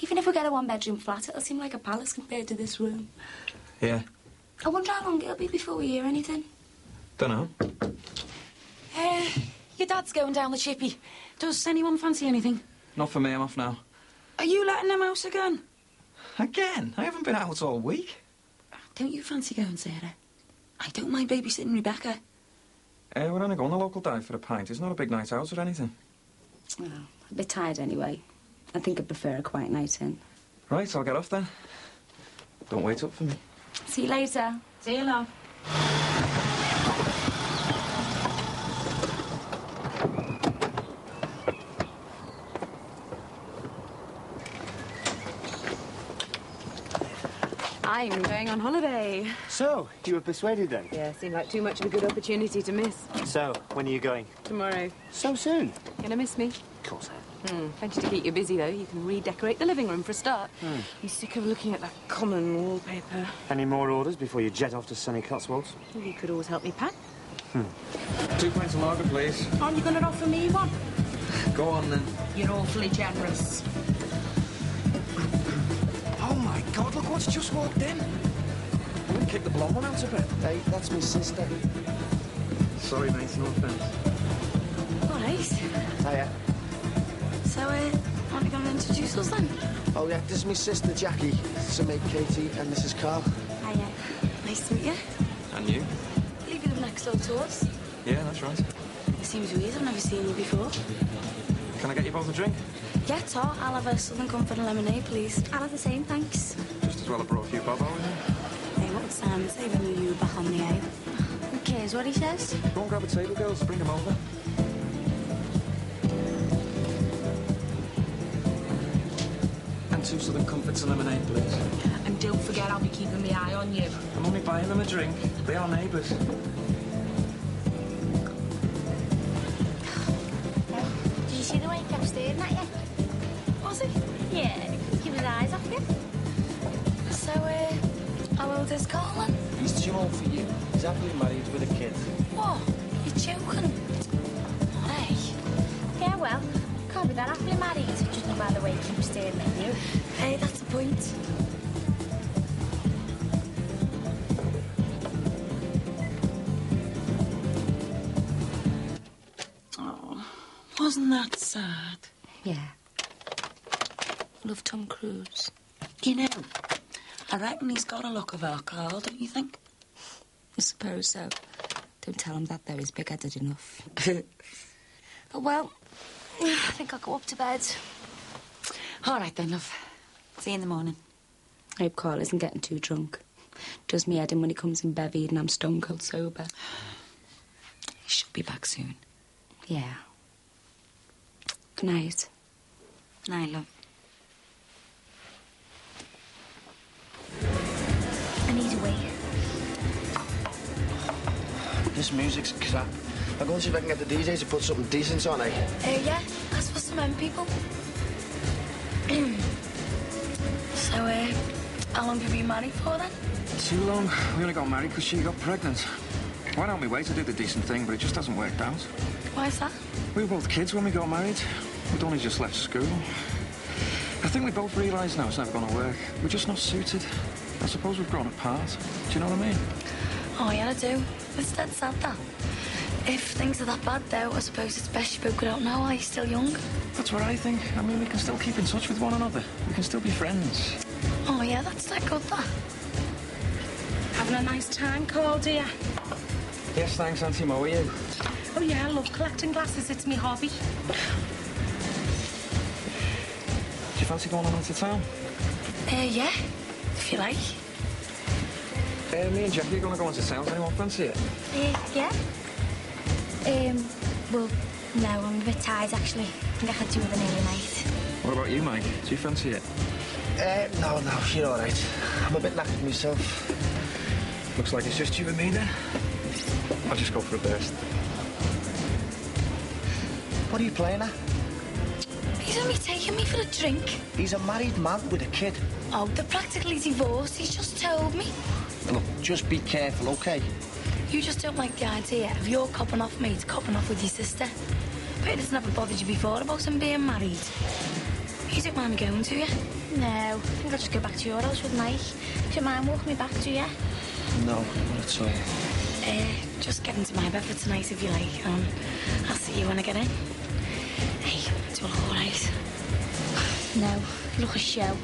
Even if we get a one-bedroom flat, it'll seem like a palace compared to this room. Yeah. I wonder how long it'll be before we hear anything. Don't know. Uh, your dad's going down the chippy. Does anyone fancy anything? Not for me, I'm off now. Are you letting them out again? Again? I haven't been out all week. Don't you fancy going, Sarah? I don't mind babysitting Rebecca. Uh, we're only going to the local dive for a pint. It's not a big night out or anything. Well, a bit tired anyway. I think I'd prefer a quiet night in. Right, I'll get off then. Don't wait up for me. See you later. See you love. I'm going on holiday. So, you were persuaded then? Yeah, seemed like too much of a good opportunity to miss. So, when are you going? Tomorrow. So soon? Gonna miss me? Of course I Hmm, plenty to keep you busy, though. You can redecorate the living room for a start. Hmm. I'm sick of looking at that common wallpaper. Any more orders before you jet off to sunny Cotswolds? You could always help me pack. Two pints of lager, please. Aren't you going to offer me one? Go on then. You're awfully generous. Oh my god, look what's just walked in. I'm gonna kick the blonde one out of bed. Hey, that's my sister. Sorry, mate, no offence. All right. Hiya. So, uh, aren't you going to introduce us then? Oh, yeah, this is my sister, Jackie. This is mate Katie and Mrs. Carl. Hiya. Nice to meet you. And you? I believe you live next door to us. Yeah, that's right. It seems weird. I've never seen you before. Can I get you both a drink? Yeah, Tor, I'll have a Southern Comfort and lemonade, please. I'll have the same, thanks. Just as well I brought a few bob out with me. Hey, what Simon say when you were back on the air? Who cares what he says? Go and grab a table, girls. Bring them over. Two Southern Comforts and lemonade, please. And don't forget, I'll be keeping my eye on you. I'm only buying them a drink. They are neighbours. Did you see the way he kept staring at you? Was he? Yeah, keep his eyes off you. So, uh, how old is Colin? He's too old for you. He's happily married with a kid. What? You're joking? Oh, wasn't that sad? Yeah. Love Tom Cruise. You know, I reckon he's got a look of alcohol, don't you think? I suppose so. Don't tell him that, though. He's big-headed enough. [laughs] Oh, well, I think I'll go up to bed. All right, then, love. See you in the morning. I hope Carl isn't getting too drunk. Does me head in when he comes in bevied and I'm stone cold sober. He should be back soon. Yeah. Good night. Good night, love. I need a wee. This music's crap. I'll go and see if I can get the DJ to put something decent on, eh? Uh, yeah, ask for some M People. [clears throat] so, uh, how long have you been married for then? Too long. We only got married because she got pregnant. Why don't we wait to do the decent thing, but it just hasn't worked out. Why's that? We were both kids when we got married. We'd only just left school. I think we both realise now it's never going to work. We're just not suited. I suppose we've grown apart. Do you know what I mean? Oh, yeah, I do. It's dead sad, that. If things are that bad, though, I suppose it's best you broke it out now while you're still young. That's what I think. I mean, we can still keep in touch with one another. We can still be friends. Oh, yeah, that's that good, that. Having a nice time, Carl, dear? Yes, thanks, Auntie Mo. Are you? Oh, yeah, I love collecting glasses. It's my hobby. Do you fancy going on into town? Uh, yeah, if you like. Uh, me and Jackie are going to go into town. Does anyone fancy it? Uh, yeah? Um, well, no, I'm a bit tired, actually. I think I had to with an early night. What about you, Mike? Do you fancy it? Uh, no, no, you're all right. I'm a bit knackered myself. Looks like it's just you and me then. I'll just go for a burst. What are you playing at? He's only taking me for a drink. He's a married man with a kid. Oh, they're practically divorced. He's just told me. Look, just be careful, okay? You just don't like the idea of your copping off me to copping off with your sister. bet it's never bothered you before about him being married. You don't mind me going, do you? No, I think I'll just go back to your house with Mike. Do you mind walking me back, do you? No, I'm not at all. Uh, just get into my bed for tonight if you like. Um, I'll see you when I get in. Hey, it's all alright. [sighs] No, look a show.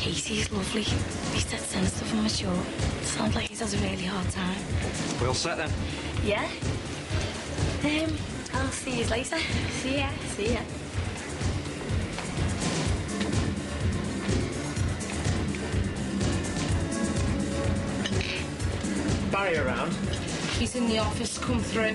Casey's lovely. He's dead sensitive and mature. Sounds like he has a really hard time. We all set then? Yeah? Um, I'll see you later. See ya. See ya. Barry around? He's in the office. Come through.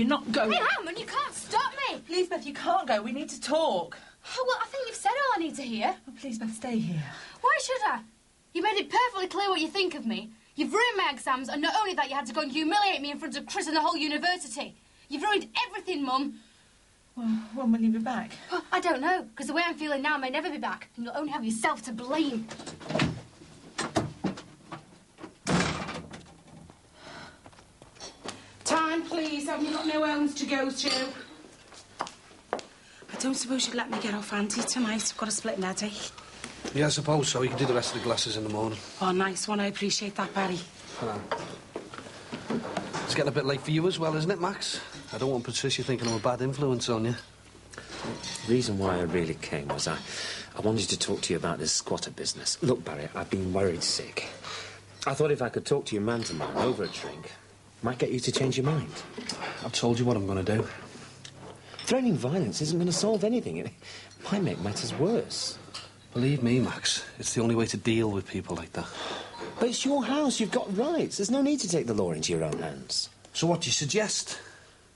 You're not going. I am, and you can't stop me. Please, Beth, you can't go. We need to talk. Oh, well, I think you've said all I need to hear. Oh, please, Beth, stay here. Why should I? You made it perfectly clear what you think of me. You've ruined my exams, and not only that, you had to go and humiliate me in front of Chris and the whole university. You've ruined everything, Mum. Well, when will you be back? Oh, I don't know, because the way I'm feeling now I may never be back, and you'll only have yourself to blame. Time, please. Have you got no homes to go to? I don't suppose you'd let me get off Auntie tonight. I've got a split headache. Yeah, I suppose so. You can do the rest of the glasses in the morning. Oh, nice one. I appreciate that, Barry. Hello. It's getting a bit late for you as well, isn't it, Max? I don't want Patricia thinking I'm a bad influence on you. The reason why I really came was I, I wanted to talk to you about this squatter business. Look, Barry, I've been worried sick. I thought if I could talk to you man to man over a drink, might get you to change your mind. I've told you what I'm going to do. Threatening violence isn't going to solve anything. It might make matters worse. Believe me, Max, it's the only way to deal with people like that. But it's your house. You've got rights. There's no need to take the law into your own hands. So what do you suggest?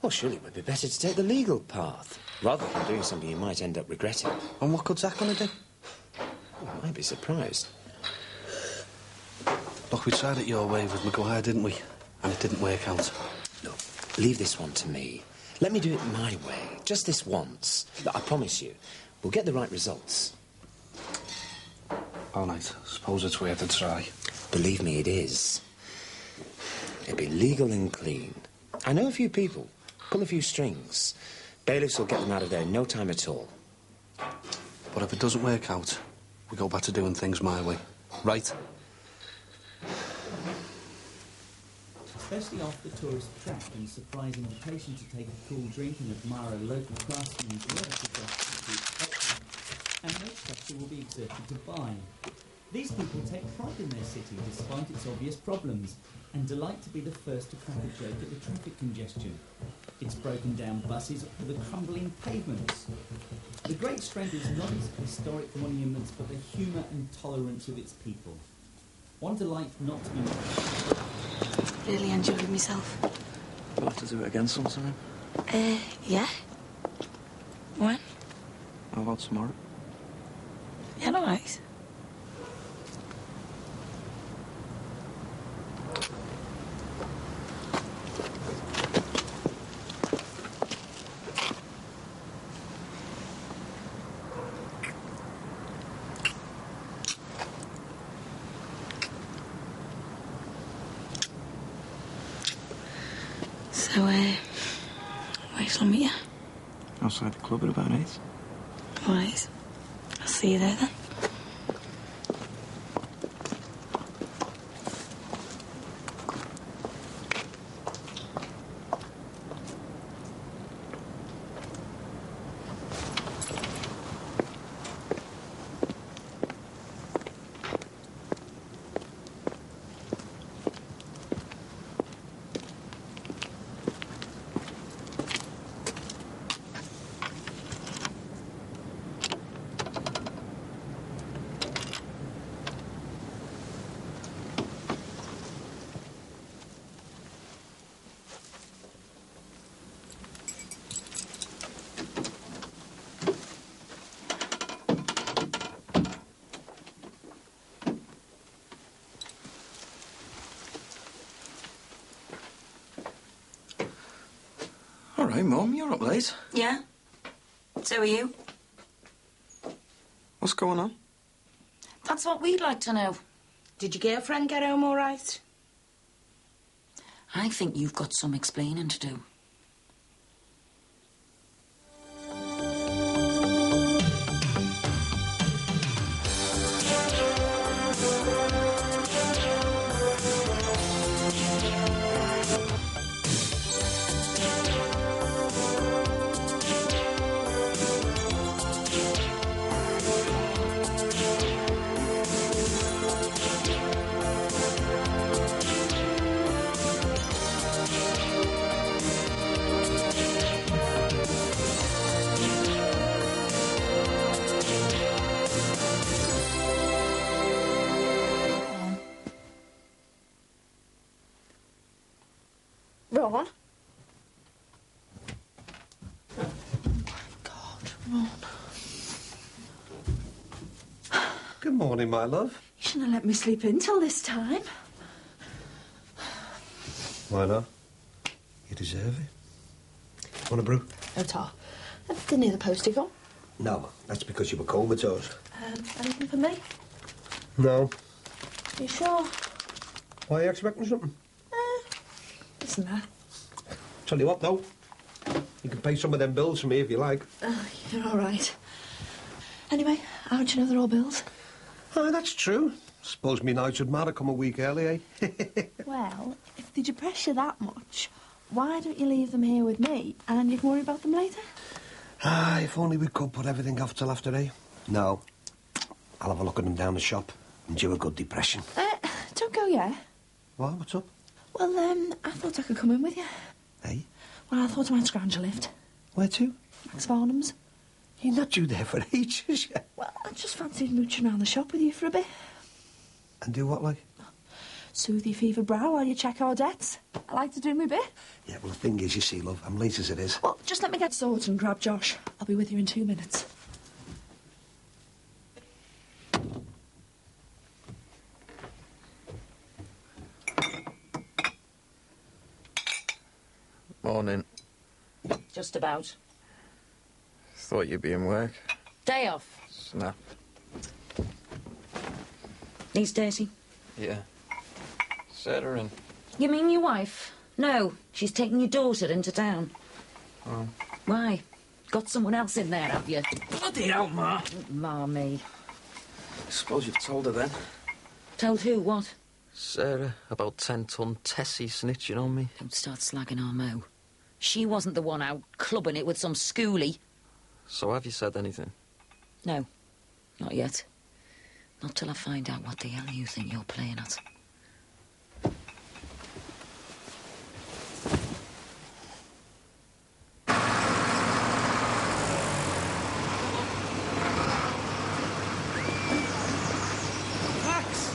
Well, surely it would be better to take the legal path, rather than doing something you might end up regretting. And what good's that going to do? Well, I might be surprised. Look, we tried it your way with Maguire, didn't we? And it didn't work out. Look, leave this one to me. Let me do it my way, just this once. Look, I promise you, we'll get the right results. All right, suppose it's worth a try. Believe me, it is. It'll be legal and clean. I know a few people. Pull a few strings. Bailiffs will get them out of there in no time at all. But if it doesn't work out, we go back to doing things my way. Right? Especially off the tourist track and surprise invitation to take a cool drink and admire a local craftsman's work suggests and no pressure will be exerted to buy. These people take pride in their city despite its obvious problems and delight to be the first to crack a joke at the traffic congestion. Its broken down buses or the crumbling pavements. The great strength is not its historic monuments but the humour and tolerance of its people. One delight not to be Really enjoyed myself. We'll have to do it again sometime. Uh, yeah. When? How about tomorrow? Yeah, all right. So, uh, where shall I meet you? The club about right. I'll see you there then. All right, Mum, you're up late. Yeah? So are you? What's going on? That's what we'd like to know. Did your girlfriend get home all right? I think you've got some explaining to do. Morning, my love. You shouldn't have let me sleep in till this time. Why not? You deserve it. Want a brew? No, Tar. Didn't hear the postie gone. No, that's because you were comatose. Um, anything for me? No. You sure? Why are you expecting something? Isn't there? Tell you what, though. You can pay some of them bills for me if you like. Oh, you're all right. Anyway, how'd you know they're all bills? That's true. Suppose me nights would matter come a week early, eh? [laughs] Well, if they depress you that much, why don't you leave them here with me and you can worry about them later? ah, if only we could put everything off till after eight. No. I'll have a look at them down the shop and do a good depression. Uh, don't go yet. What? What's up? Well, um, I thought I could come in with you. Hey? Well, I thought I might scrounge a lift. Where to? Max Farnham's. You're not due there for [laughs] ages yet. Well, I just fancied mooching around the shop with you for a bit. And do what, like? Soothe your fevered brow while you check our debts. I like to do my bit. Yeah, well, the thing is, you see, love, I'm late as it is. Well, just let me get sorted and grab Josh. I'll be with you in two minutes. Morning. Just about. Thought you'd be in work. Day off. Snap. Knees dirty. Yeah. Her in. You mean your wife? No, she's taking your daughter into town. Oh. Why? Got someone else in there, have you? Bloody hell, Ma. Ma, me. Suppose you've told her then. Told who what? Sarah, about 10 ton Tessie snitching on me. Don't start slagging our mo. She wasn't the one out clubbing it with some schoolie. So have you said anything? No, not yet. Not till I find out what the hell you think you're playing at. Max!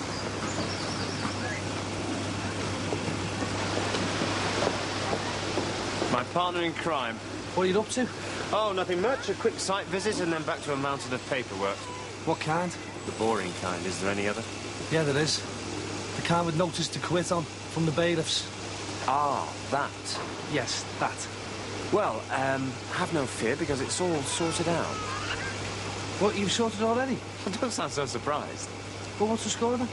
My partner in crime. What are you up to? Oh, nothing much. A quick site visit and then back to a mountain of paperwork. What kind? The boring kind. Is there any other? Yeah, there is. The kind with notice to quit on from the bailiffs. Ah, that. Yes, that. Well, um, have no fear because it's all sorted out. What, you've sorted already? [laughs] Don't sound so surprised. Well, what's the score then?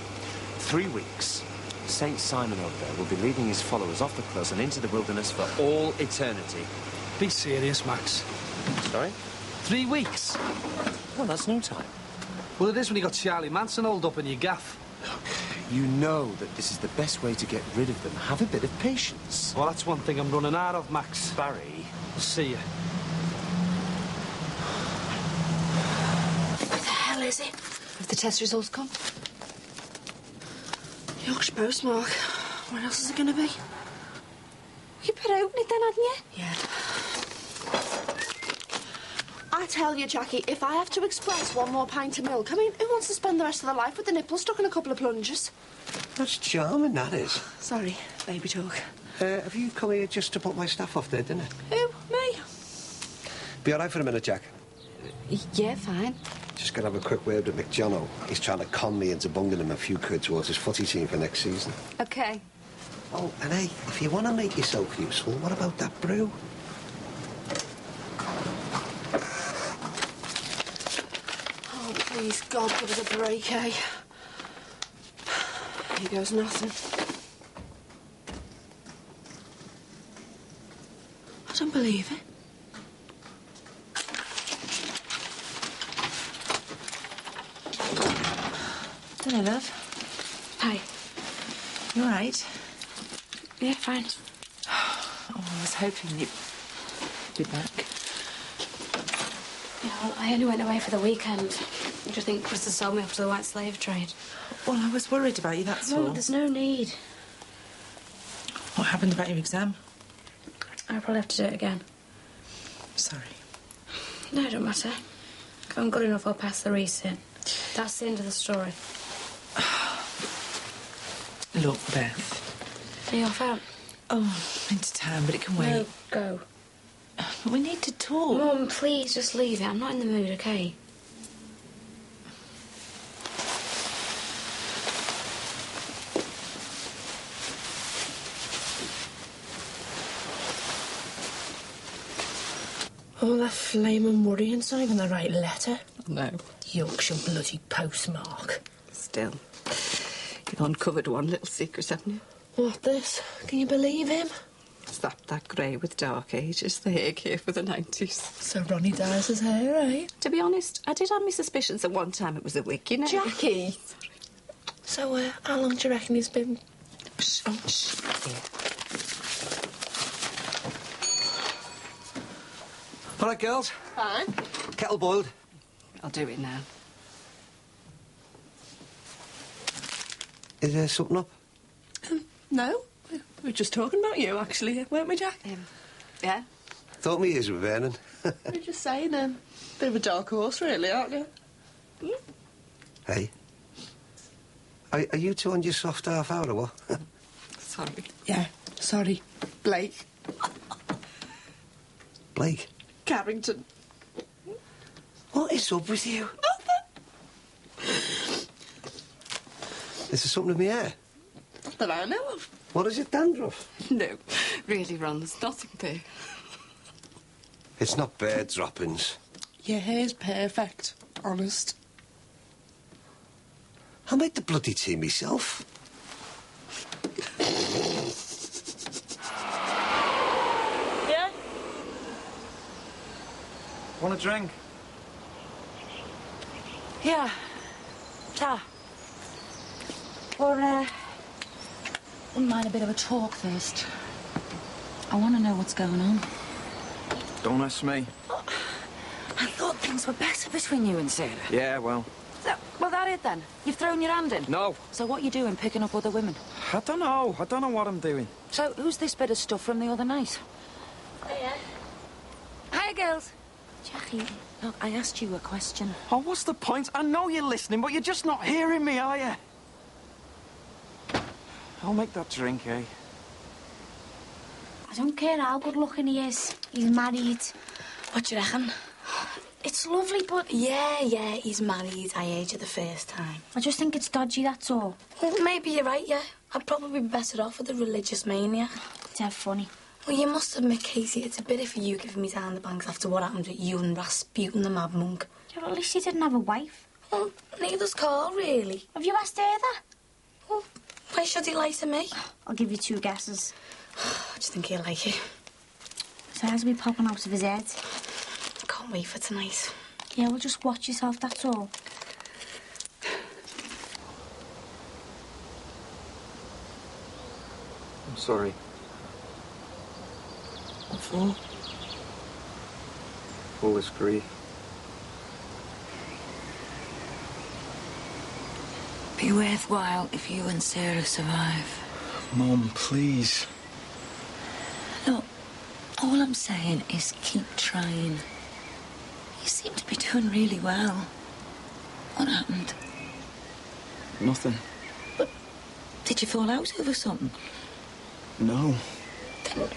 Three weeks. Saint Simon over there will be leading his followers off the close and into the wilderness for all eternity. Be serious, Max. Sorry? Three weeks? Well, that's no time. Well, it is when you got Charlie Manson holed up in your gaff. You know that this is the best way to get rid of them. Have a bit of patience. Well, that's one thing I'm running out of, Max. Barry. I'll see you. Where the hell is it? Have the test results come? Yorkshire postmark. Where else is it going to be? You better open it then, hadn't you? Yeah. I tell you, Jackie, if I have to express one more pint of milk, I mean, who wants to spend the rest of their life with the nipple stuck in a couple of plungers? That's charming, that is. Sorry, baby talk. Uh, have you come here just to put my stuff off their dinner? Who? Me? Be all right for a minute, Jack? Yeah, fine. Just gonna have a quick word with McJono. He's trying to con me into bunging him a few quid towards his footy team for next season. Okay. Oh, and hey, if you want to make yourself useful, what about that brew? Please, God, give us a break, eh? Here goes nothing. I don't believe it. Hello, love. Hi. You all right? Yeah, fine. [sighs] Oh, I was hoping you'd be back. Yeah, well, I only went away for the weekend. Do you think Chris has sold me off to the white slave trade? Well, I was worried about you, that's no, all. there's no need. What happened about your exam? I'll probably have to do it again. Sorry. No, it don't matter. If I'm good enough, I'll pass the resit. That's the end of the story. Look, Beth. Are you off out? Oh, into town, but it can wait. No, go. But [sighs] we need to talk. Mum, please just leave it. I'm not in the mood, okay? All that flaming worrying's not even the right letter. No. Yorkshire bloody postmark. Still. You've uncovered one little secret, haven't you? What, this? Can you believe him? Slap that that grey with dark ages, the hair care for the 90s. So Ronnie dyes his hair, eh? To be honest, I did have my suspicions at one time it was a wig, you know. Jackie! So, uh, how long do you reckon he's been... Oh, shh. All right, girls. Fine. Kettle boiled. I'll do it now. Is there something up? No, we were just talking about you, actually, weren't we, Jack? yeah. Thought me ears were burning. we [laughs] were just saying, um, bit of a dark horse, really, aren't you? hey. Are, are you two on your soft half hour or what? [laughs] Sorry. Yeah, sorry. Blake. Blake, Carrington. what is up with you? Is there something in my hair? Not that I know of. What is it, dandruff? [laughs] No, really, Ron, there's nothing there. It's not bird droppings. Your hair's perfect, honest. I made the bloody tea myself. Yeah? Want a drink? Yeah. Ta. Or, uh... Wouldn't mind a bit of a talk first. I want to know what's going on. Don't ask me. Oh, I thought things were better between you and Sarah. Yeah, well, So, well, that it then. You've thrown your hand in. no. So what you doing, picking up other women? I don't know. I don't know what I'm doing. So who's this bit of stuff from the other night? Hiya. Hiya, girls. Jackie. Look, I asked you a question. Oh, what's the point? I know you're listening, but you're just not hearing me, are you? I'll make that drink, eh? I don't care how good looking he is. He's married. What do you reckon? It's lovely, but yeah, yeah, he's married. I age it the first time. I just think it's dodgy, that's all. Maybe you're right, yeah. I'd probably be better off with a religious maniac. It's how funny. Well, you must admit, Katie, it's a bit for you giving me down the banks after what happened with you and Rasputin, the mad monk. Yeah, well, at least he didn't have a wife. Well, neither's Carl, really. Have you asked her that? Well, why should he lie to me? I'll give you two guesses. I [sighs] just think he'll like it. So how's we popping out of his head? I can't wait for tonight. Yeah, well, just watch yourself, that's all. I'm sorry. What for? All this grief. Be worthwhile if you and Sarah survive. Mum, please. Look, all I'm saying is keep trying. You seem to be doing really well. What happened? Nothing. But Did you fall out over something? No. Then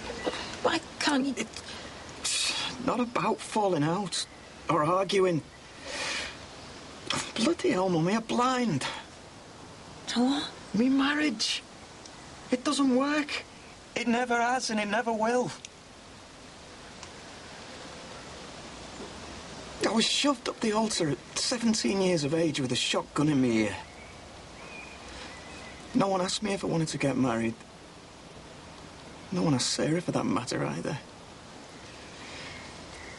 Why can't you... It's not about falling out or arguing. Bloody hell, Mummy, I'm blind. To what? Me marriage. It doesn't work. It never has and it never will. I was shoved up the altar at 17 years of age with a shotgun in my ear. No one asked me if I wanted to get married. No one asked Sarah for that matter either.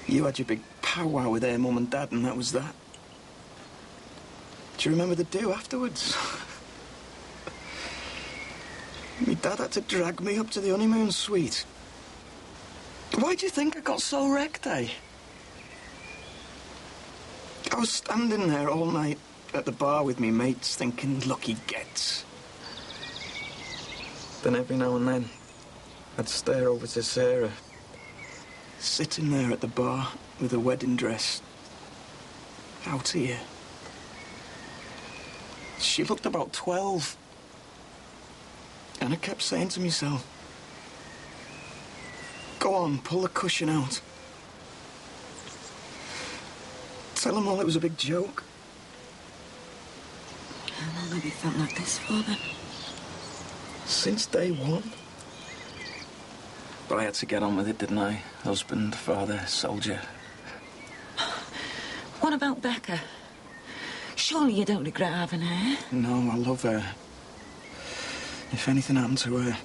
You had your big powwow with her mum and dad, and that was that. Do you remember the do afterwards? [laughs] My dad had to drag me up to the honeymoon suite. Why do you think I got so wrecked, eh? I was standing there all night at the bar with me mates thinking, lucky gets. Then every now and then, I'd stare over to Sarah, sitting there at the bar with a wedding dress, out here. She looked about 12. And I kept saying to myself, go on, pull the cushion out. Tell them all it was a big joke. How long have you felt like this for, then? Since day one. But I had to get on with it, didn't I? Husband, father, soldier. What about Becca? Surely you don't regret having her? Eh? No, I love her. If anything happened to her.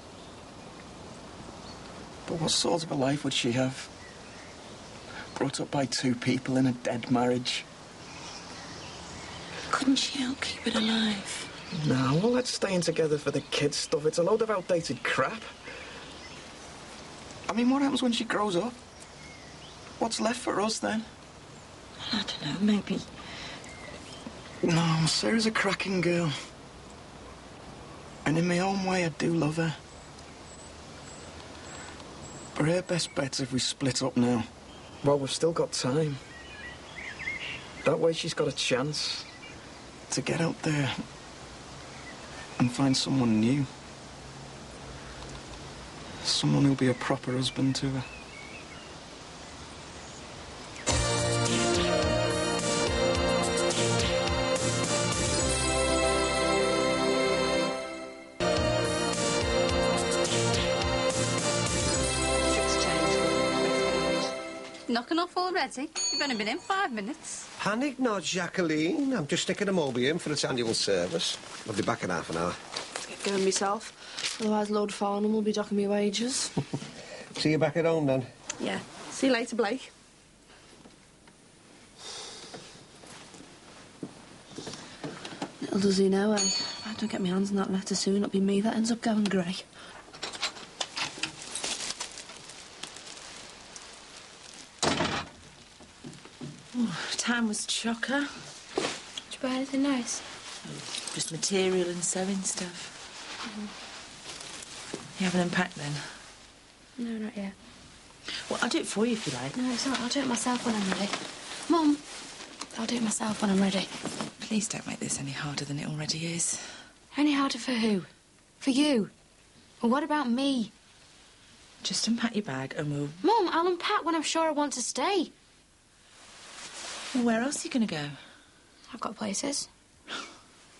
But what sort of a life would she have? Brought up by two people in a dead marriage. Couldn't she help keep it alive? No, all that staying together for the kids stuff, it's a load of outdated crap. I mean, what happens when she grows up? What's left for us then? I don't know, maybe. No, Sarah's a cracking girl. And in my own way, I do love her. But her best bet's if we split up now. Well, we've still got time. That way she's got a chance to get out there and find someone new. Someone who'll be a proper husband to her. Already? You've only been in five minutes. Panic not, Jacqueline. I'm just sticking a Moby in for its annual service. I'll be back in half an hour. Get going myself. Otherwise, Lord Farnham will be docking me wages. [laughs] See you back at home then. yeah. See you later, Blake. Little does he know, eh? If I don't get my hands on that letter soon, it'll be me that ends up going grey. Oh, time was chocker. Did you buy anything nice? Just material and sewing stuff. Mm-hmm. You haven't unpacked then? No, not yet. Well, I'll do it for you if you like. No, it's not. I'll do it myself when I'm ready. Mum, I'll do it myself when I'm ready. Please don't make this any harder than it already is. Any harder for who? For you? Well, what about me? Just unpack your bag and we'll... Mum, I'll unpack when I'm sure I want to stay. Well, where else are you going to go? I've got places.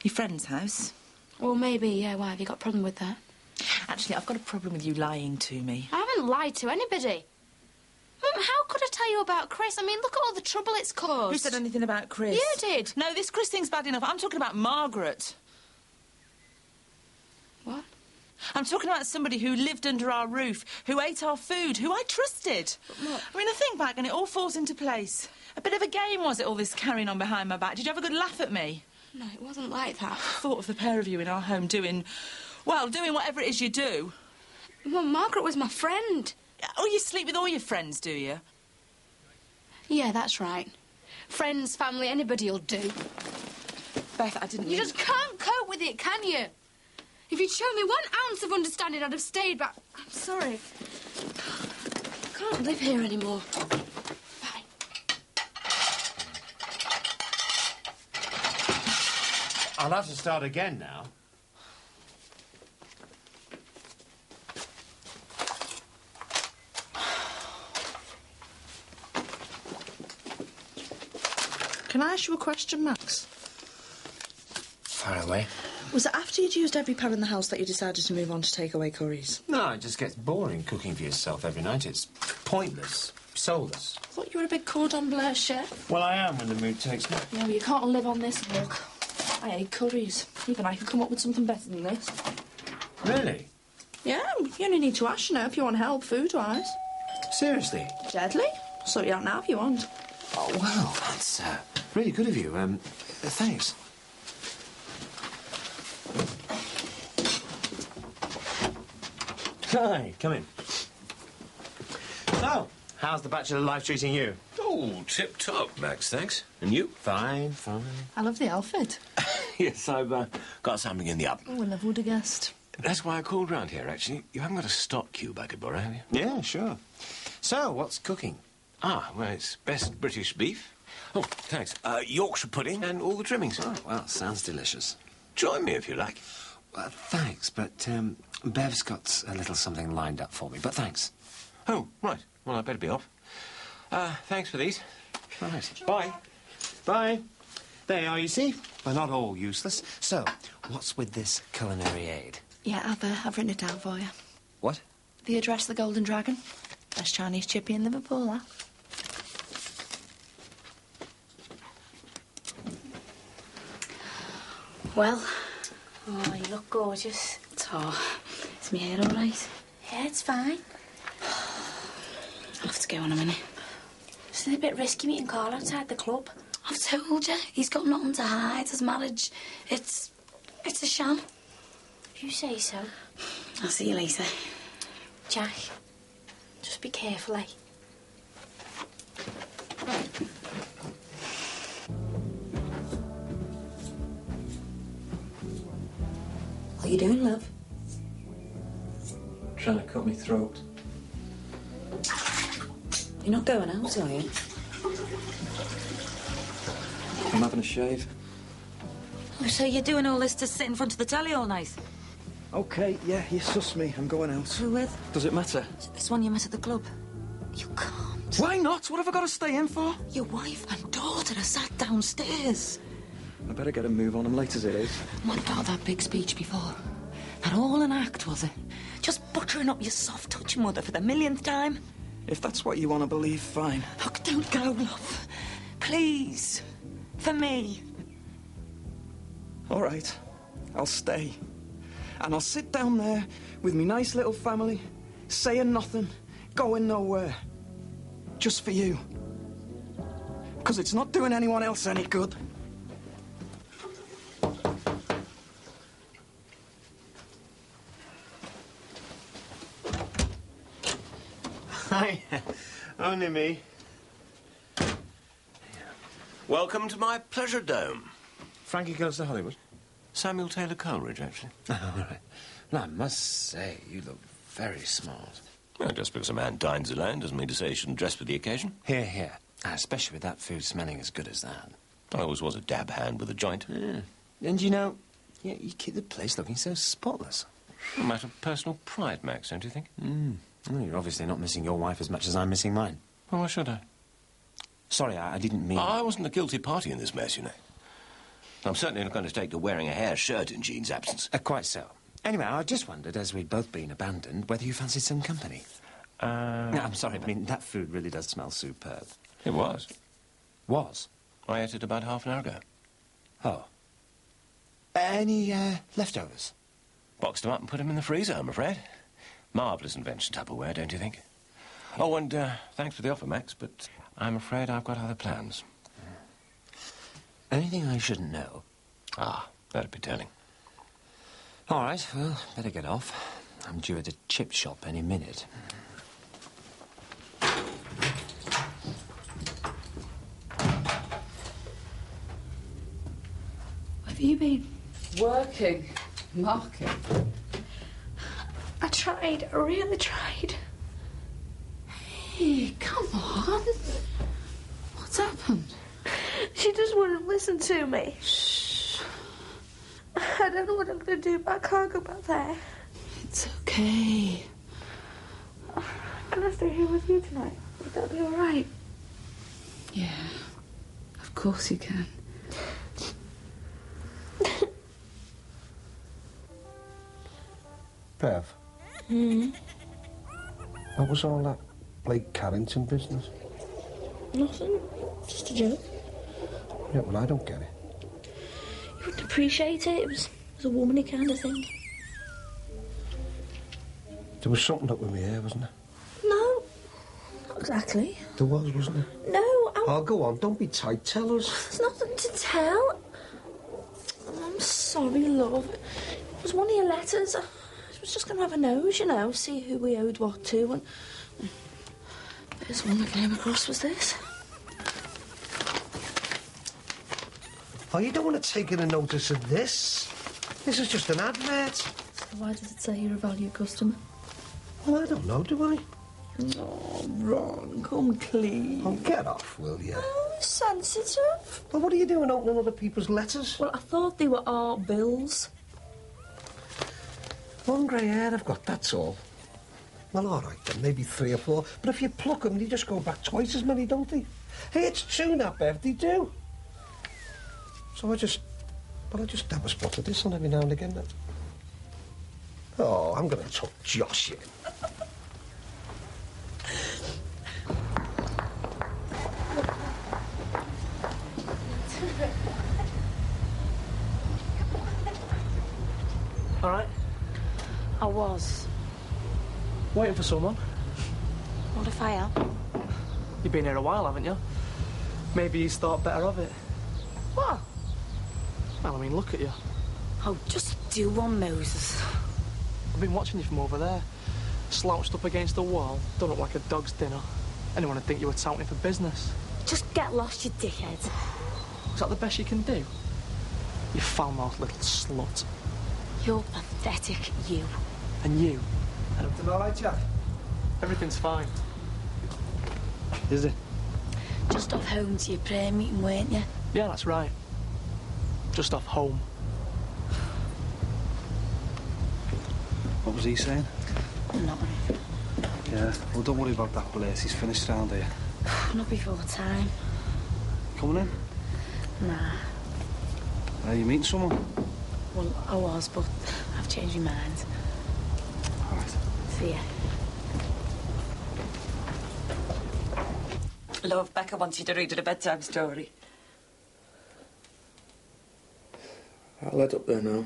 Your friend's house? Well, maybe, yeah. Why? Have you got a problem with that? Actually, I've got a problem with you lying to me. I haven't lied to anybody. Mum, how could I tell you about Chris? I mean, look at all the trouble it's caused. Who said anything about Chris? You did. No, this Chris thing's bad enough. I'm talking about Margaret. What? I'm talking about somebody who lived under our roof, who ate our food, who I trusted. look- I mean, I think back and it all falls into place. A bit of a game, was it, all this carrying on behind my back? Did you have a good laugh at me? No, it wasn't like that. Thought of the pair of you in our home doing, well, doing whatever it is you do. Well, Margaret was my friend. Oh, you sleep with all your friends, do you? Yeah, that's right. Friends, family, anybody'll do. Beth, I didn't You mean- just can't cope with it, can you? If you'd shown me one ounce of understanding, I'd have stayed, but I'm sorry. I can't live here anymore. I'll have to start again now. Can I ask you a question, Max? Far away. Was it after you'd used every pan in the house that you decided to move on to takeaway curries? No, it just gets boring cooking for yourself every night. It's pointless. soulless. I thought you were a big cordon bleu chef. Well, I am when the mood takes me. No, you can't live on this look. I hate curries. Even I could come up with something better than this. Really? Yeah, you only need to ask, you know, if you want help food-wise. Seriously? Deadly? I'll sort you out now if you want. Oh, well, that's uh, really good of you. Um, thanks. Hi, come in. So, how's the bachelor life treating you? Oh, tip top, Max, thanks. And you? Fine, fine. I love the outfit. [laughs] yes, I've uh, got something in the oven. Oh, I never would have guessed. That's why I called round here, actually. You haven't got a stock cube I could borrow, have you? Yeah, sure. So, what's cooking? Ah, well, it's best British beef. Oh, thanks. Uh, Yorkshire pudding and all the trimmings. Oh, well, sounds delicious. Join me if you like. Well, thanks, but um, Bev's got a little something lined up for me, but thanks. Oh, right. Well, I'd better be off. Uh, thanks for these. Right. Bye. Bye. There you are, you see. We're not all useless. So, what's with this culinary aid? Yeah, I've, uh, I've written it down for you. What? The address, of the Golden Dragon. Best Chinese chippy in Liverpool, that. Well, oh, you look gorgeous. Oh, is my hair all right? Yeah, it's fine. I'll have to go in a minute. Isn't it a bit risky meeting Carl outside the club? I've told you, he's got nothing to hide. His marriage, it's, it's a sham. If you say so. I'll see you later. Jack, just be careful, eh? What are you doing, love? Trying to cut me throat. You're not going out, are you? I'm having a shave. Oh, so you're doing all this to sit in front of the telly all night? Okay, yeah, you sus me. I'm going out. Who with? Does it matter? This one you met at the club. You can't. Why not? What have I got to stay in for? Your wife and daughter are sat downstairs. I better get a move on them late as it is. What about that big speech before? That all an act, was it? Just buttering up your soft touch mother for the millionth time? If that's what you want to believe, fine. Look, don't go, love. Please. For me. All right, I'll stay. And I'll sit down there with me nice little family, saying nothing, going nowhere. Just for you. Because it's not doing anyone else any good. Only me. Welcome to my pleasure dome. Frankie Goes to Hollywood. Samuel Taylor Coleridge, actually. Oh, [laughs] all right. Well, I must say, you look very smart. Well, just because a man dines alone doesn't mean to say he shouldn't dress for the occasion. Here, here. Ah, Especially with that food smelling as good as that. I always was a dab hand with a joint. Yeah. And you know, yeah, you keep the place looking so spotless. A matter of personal pride, Max, don't you think? Mm. Well, you're obviously not missing your wife as much as I'm missing mine. Well, why should I? Sorry, I, I didn't mean... I wasn't the guilty party in this mess, you know. I'm certainly not going to take to wearing a hair shirt in Jean's absence. Uh, quite so. Anyway, I just wondered, as we'd both been abandoned, whether you fancied some company. Uh... No, I'm sorry, I mean, that food really does smell superb. It was. Was? I ate it about half an hour ago. Oh. Any, uh, leftovers? Boxed them up and put them in the freezer, I'm afraid. Marvellous invention, Tupperware, don't you think? Oh, and uh, thanks for the offer, Max, but I'm afraid I've got other plans. Anything I shouldn't know? Ah, that'd be telling. All right, well, better get off. I'm due at a chip shop any minute. Have you been? Working. Marking. I tried. I really tried. Hey, come on. What's happened? She just wouldn't listen to me. Shh. I don't know what I'm going to do, but I can't go back there. It's okay. Can I stay here with you tonight? Would that be all right? Yeah, of course you can. [laughs] Bev, Hmm. what was all that Blake Carrington business? Nothing. Just a joke. Yeah, well, I don't get it. You wouldn't appreciate it. It was, it was a womanly kind of thing. There was something up with me hair, wasn't there? No, not exactly. There was, wasn't there? No, I... Oh, go on, don't be tight. Tell us. There's nothing to tell. I'm sorry, love. It was one of your letters. I was just going to have a nose, you know, see who we owed what to, and the first one I came across was this. Oh, you don't want to take any notice of this. This is just an advert. So why does it say you're a valued customer? Well, I don't know, do I? Oh, Ron, come clean. Oh, get off, will you? Oh, sensitive. Well, what are you doing opening other people's letters? Well, I thought they were our bills. One grey hair I've got, that's all. Well, all right then, maybe three or four. But if you pluck them, they just go back twice as many, don't they? Hey, it's true, that, Bev, they do. So I just... Well, I just have a spot of this on every now and again. Oh, I'm going to tuck Josh in. All right. I was. Waiting for someone. What if I am? You've been here a while, haven't you? Maybe he's thought better of it. What? Well, I mean, look at you. Oh, just do one, Moses. I've been watching you from over there. Slouched up against the wall, done up like a dog's dinner. Anyone would think you were touting for business. Just get lost, you dickhead. Is that the best you can do? You foul-mouthed little slut. You're pathetic, you. And you. Everything all right, Jack? Everything's fine. Is it? Just off home to your prayer meeting, weren't you? Yeah, that's right. Just off home. What was he saying? Nothing. Yeah, well, don't worry about that place. He's finished round here. [sighs] Not before time. Coming in? Nah. Are you meeting someone? Well, I was, but I've changed my mind. All right. See ya. Love, Becca wants you to read her a bedtime story. I'll head up there now.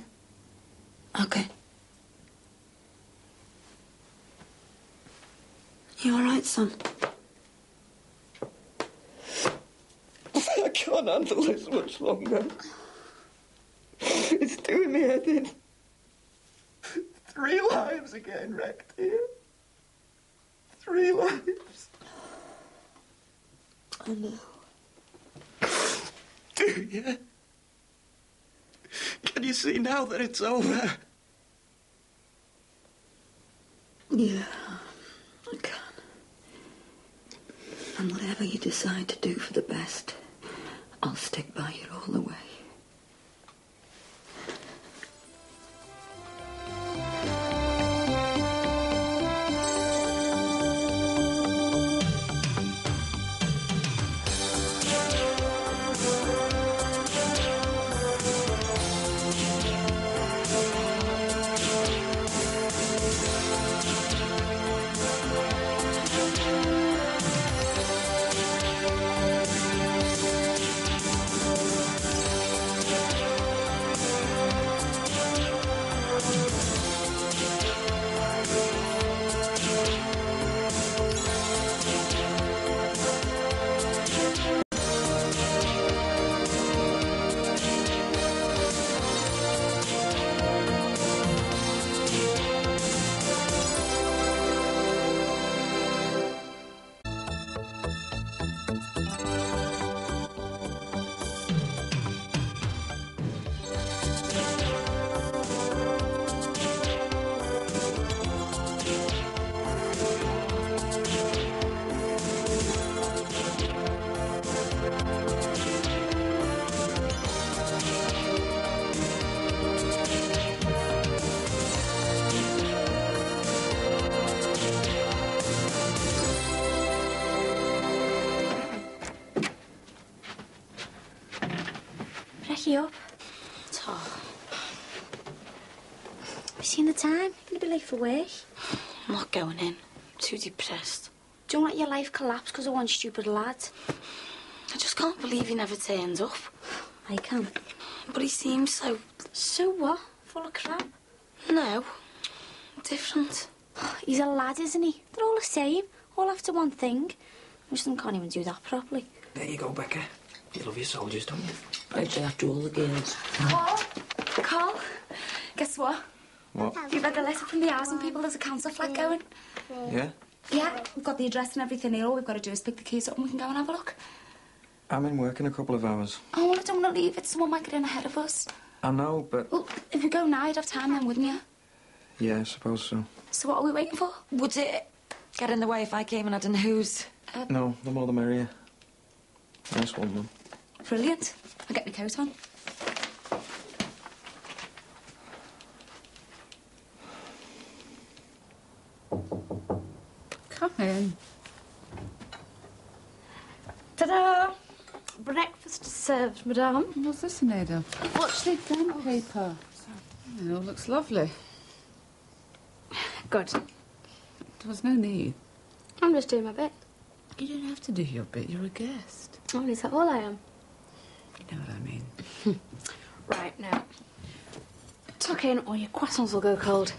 Okay. You all right, son? [laughs] I can't handle this much longer. It's doing me head in. Three lives getting wrecked here. Three lives. I know. Do you? Can you see now that it's over? Yeah, I can. And whatever you decide to do for the best, I'll stick by you all the way. For work. I'm not going in. I'm too depressed. Don't let your life collapse because of one stupid lad. I just can't believe he never turns up. I can. But he seems so... So what? Full of crap? No. Different. He's a lad, isn't he? They're all the same. All after one thing. Most of them can't even do that properly. There you go, Becca. You love your soldiers, don't you? Right after all the girls. Carl? Carl? Guess what? What? You've read the letter from the housing people. There's a council flat going. Yeah? Yeah, we've got the address and everything here. All we've got to do is pick the keys up and we can go and have a look. I'm in work in a couple of hours. Oh, well, I don't want to leave it. Someone might get in ahead of us. I know, but... Well, if we go now, you'd have time then, wouldn't you? Yeah, I suppose so. So what are we waiting for? Would it get in the way if I came and I didn't know who's? Uh, no, the more the merrier. Nice one, Mum. Brilliant. I'll get my coat on. Come in. Ta-da! Breakfast is served, madame. What's this of? Watch the exam paper. It all looks lovely. Good. There was no need. I'm just doing my bit. You don't have to do your bit. You're a guest. Oh, is that all I am? You know what I mean. [laughs] Right, now. Tuck in or your croissants will go cold.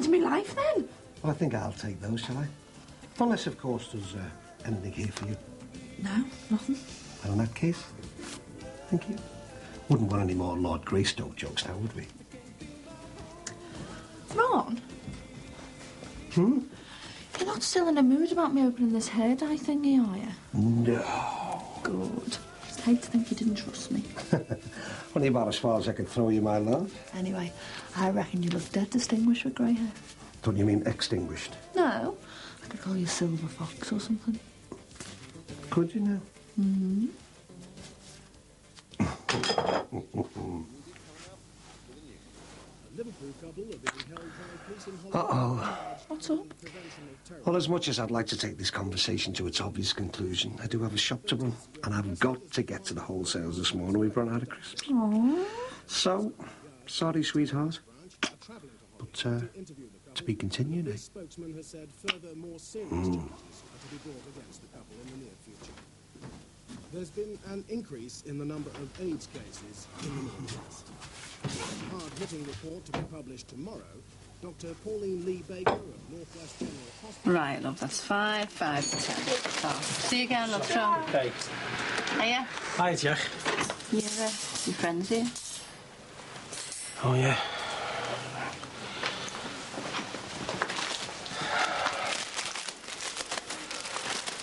Gave me the fright of my life then. Well, I think I'll take those, shall I? Unless, of course, there's uh, anything here for you. No, nothing. Well, in that case, thank you. Wouldn't want any more Lord Greystoke jokes now, would we? Ron, Hmm? you're not still in a mood about me opening this hair dye thingy, are you? No. Good. To think you didn't trust me. [laughs] Only about as far as I could throw you, my love. Anyway, I reckon you look dead distinguished with grey hair. Don't you mean extinguished? No, I could call you Silver Fox or something. Could you now? Mm-hmm. [laughs] Mm-hmm. Uh-oh. What's up? Well, as much as I'd like to take this conversation to its obvious conclusion, I do have a shop to run, and I've got to get to the wholesales this morning. We've run out of crisps. Aww. So, sorry, sweetheart. But, uh, to be continued, eh? spokesman has said further more serious Mm. charges are to be brought against the couple in the near future. There's been an increase in the number of AIDS cases in the Northwest. In a hard-hitting report to be published tomorrow, Dr. Pauline Lee Baker of Northwest General Hospital... Right, love, that's five, five, ten. Oh, see you again, love, John. Okay. Hiya. Hi, Jack. You're, uh, your friends here? Oh, yeah.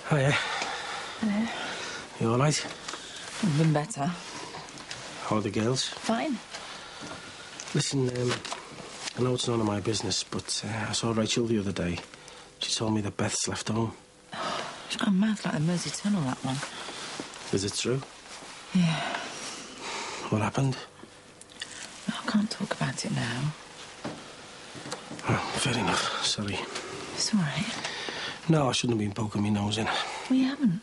Hiya. Hello. You all right? I've been better. How are the girls? Fine. Listen, um, I know it's none of my business, but uh, I saw Rachel the other day. She told me that Beth's left home. She's got a mouth like the Mersey Tunnel, that one. Is it true? Yeah. What happened? I can't talk about it now. Fair enough. Sorry. It's all right. No, I shouldn't have been poking my nose in. We haven't.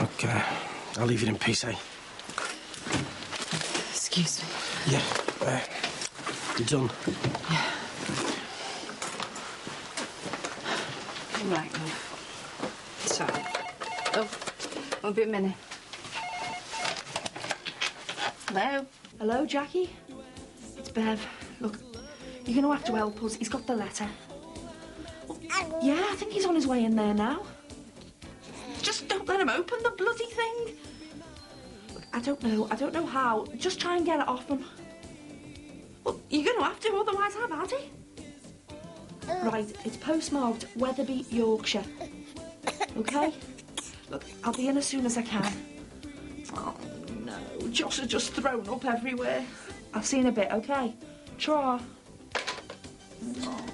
Okay. I'll leave you in peace, eh? Excuse me. Yeah. Uh, you done? Right, love. So, oh, I'll be a minute. Hello? Hello, Jackie? It's Bev. Look, you're going to have to help us. He's got the letter. Yeah, I think he's on his way in there now. Just don't let him open the bloody thing. Look, I don't know. I don't know how. Just try and get it off him. Well, you're going to have to, otherwise I've had it. Right, it's postmarked Wetherby, Yorkshire. Okay? Look, I'll be in as soon as I can. Oh, no. Josh has just thrown up everywhere. I've seen a bit, okay? Tra. Oh.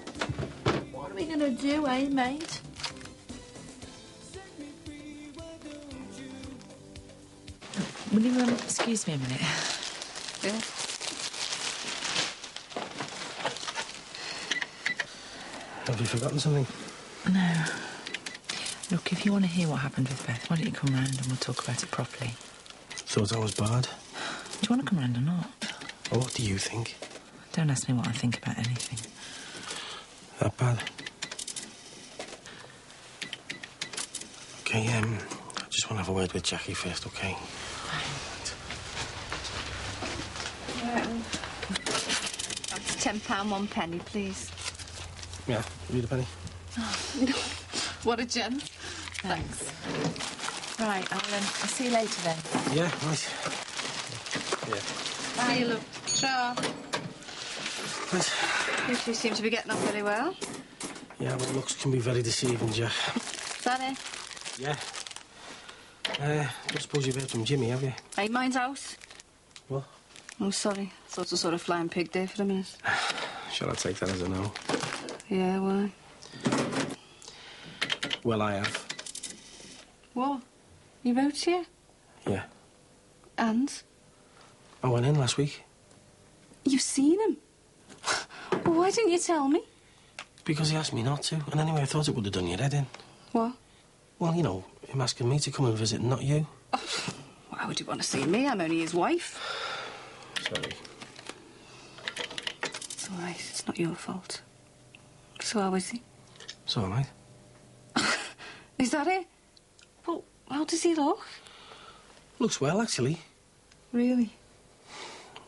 What are we going to do, eh, mate? Will you um, excuse me a minute? Yeah. Have you forgotten something? No. Look, if you want to hear what happened with Beth, why don't you come round and we'll talk about it properly? Thought I was bad. Do you want to come round or not? Well, what do you think? Don't ask me what I think about anything. That bad? Okay, um, I just want to have a word with Jackie first, okay? That's ten pound one penny, please. Yeah, read a penny. [laughs] what a gem. Thanks. Right, I'll, um, I'll see you later then. Yeah, right. Yeah. See you, love. Ciao. Right. You two seem to be getting on very well. Yeah, but looks can be very deceiving, Jack. Is? Yeah. Uh, don't suppose you've heard from Jimmy, have you? Hey, mine's house. What? Oh, sorry. Thought I saw sort a of flying pig there for a minute. [sighs] Shall I take that as a no? Yeah, why? Well, I have. What? You wrote here? Yeah. And? I went in last week You've seen him? well, [laughs] why didn't you tell me? because he asked me not to. And anyway, I thought it would have done your head in. What? Well, you know, him asking me to come and visit, not you. [sighs] Why would you want to see me? I'm only his wife. [sighs] Sorry. It's all right. It's not your fault. So how is he? It's all right. Is that it? Well, how does he look? Looks well, actually. Really?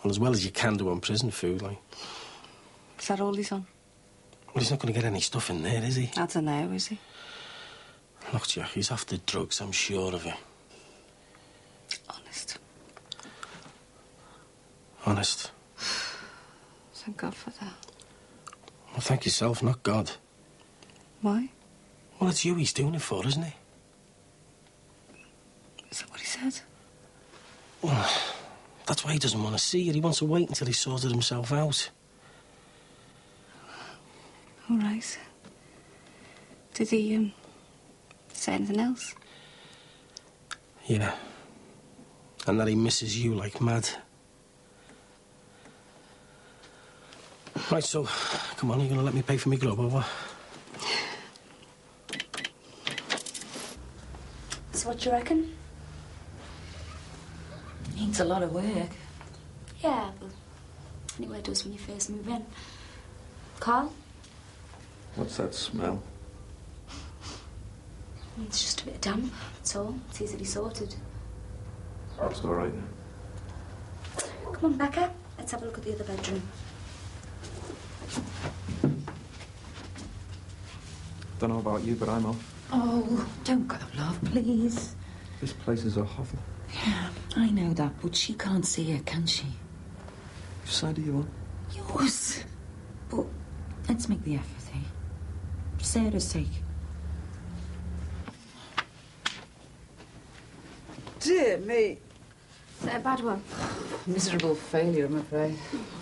Well, as well as you can do on prison food, like. Is that all he's on? Well, he's not going to get any stuff in there, is he? I don't know, is he? Look, Jack, he's after drugs, I'm sure of it. Honest. Honest. [sighs] Thank God for that. Well, thank yourself, not God. Why? Well, it's you he's doing it for, isn't he? Is that what he said? Well, that's why he doesn't want to see you. He wants to wait until he's sorted himself out. All right. Did he, um, say anything else? Yeah. And that he misses you like mad. Right, so, come on, you going to let me pay for me grub, or what? So what do you reckon? Needs a lot of work. Yeah, but anyway, it does when you first move in. Carl? What's that smell? It's just a bit damp, that's all. It's easily sorted. It's all right. Come on, Becca. Let's have a look at the other bedroom. Don't know about you, but I'm off. Oh, don't go, love, please. This place is a hovel. Yeah, I know that, but she can't see it, can she? Which side are you on? Yours. But let's make the effort, eh? For Sarah's sake. Dear me. Is that a bad one? Miserable failure, I'm afraid.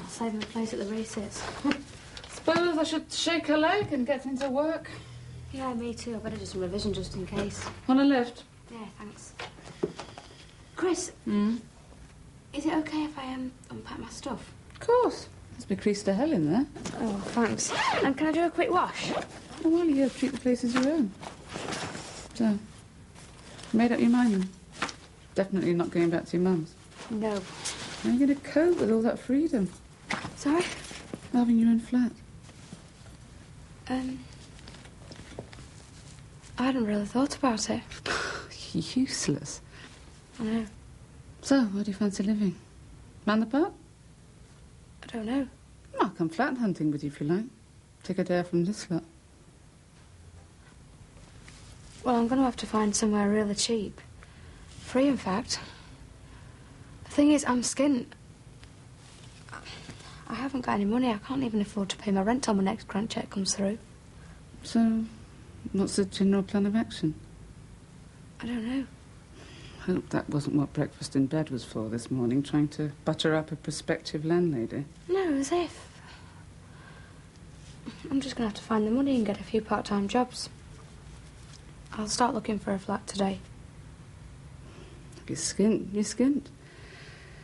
Saving a place at the races. [laughs] Suppose I should shake a leg and get into work. Yeah, me too. I better do some revision just in case. Want a lift? Yeah, thanks. Chris, Hmm? is it okay if I um, unpack my stuff? Of course. Must be creased to hell in there. Oh, thanks. And can I do a quick wash? Oh, well, you treat the place as your own. So, made up your mind then? Definitely not going back to your mum's. No. How are you going to cope with all that freedom? Sorry? Having your own flat. Um, I hadn't really thought about it. [laughs] Useless. I know. So, where do you fancy living? Round the park? I don't know. I'll come flat hunting with you if you like. Take a day off from this lot. Well, I'm going to have to find somewhere really cheap. Free, in fact. The thing is, I'm skint. I haven't got any money. I can't even afford to pay my rent till my next grant check comes through. So, what's the general plan of action? I don't know. I hope that wasn't what breakfast in bed was for this morning, trying to butter up a prospective landlady. No, as if. I'm just going to have to find the money and get a few part-time jobs. I'll start looking for a flat today. You're skint, you're skint.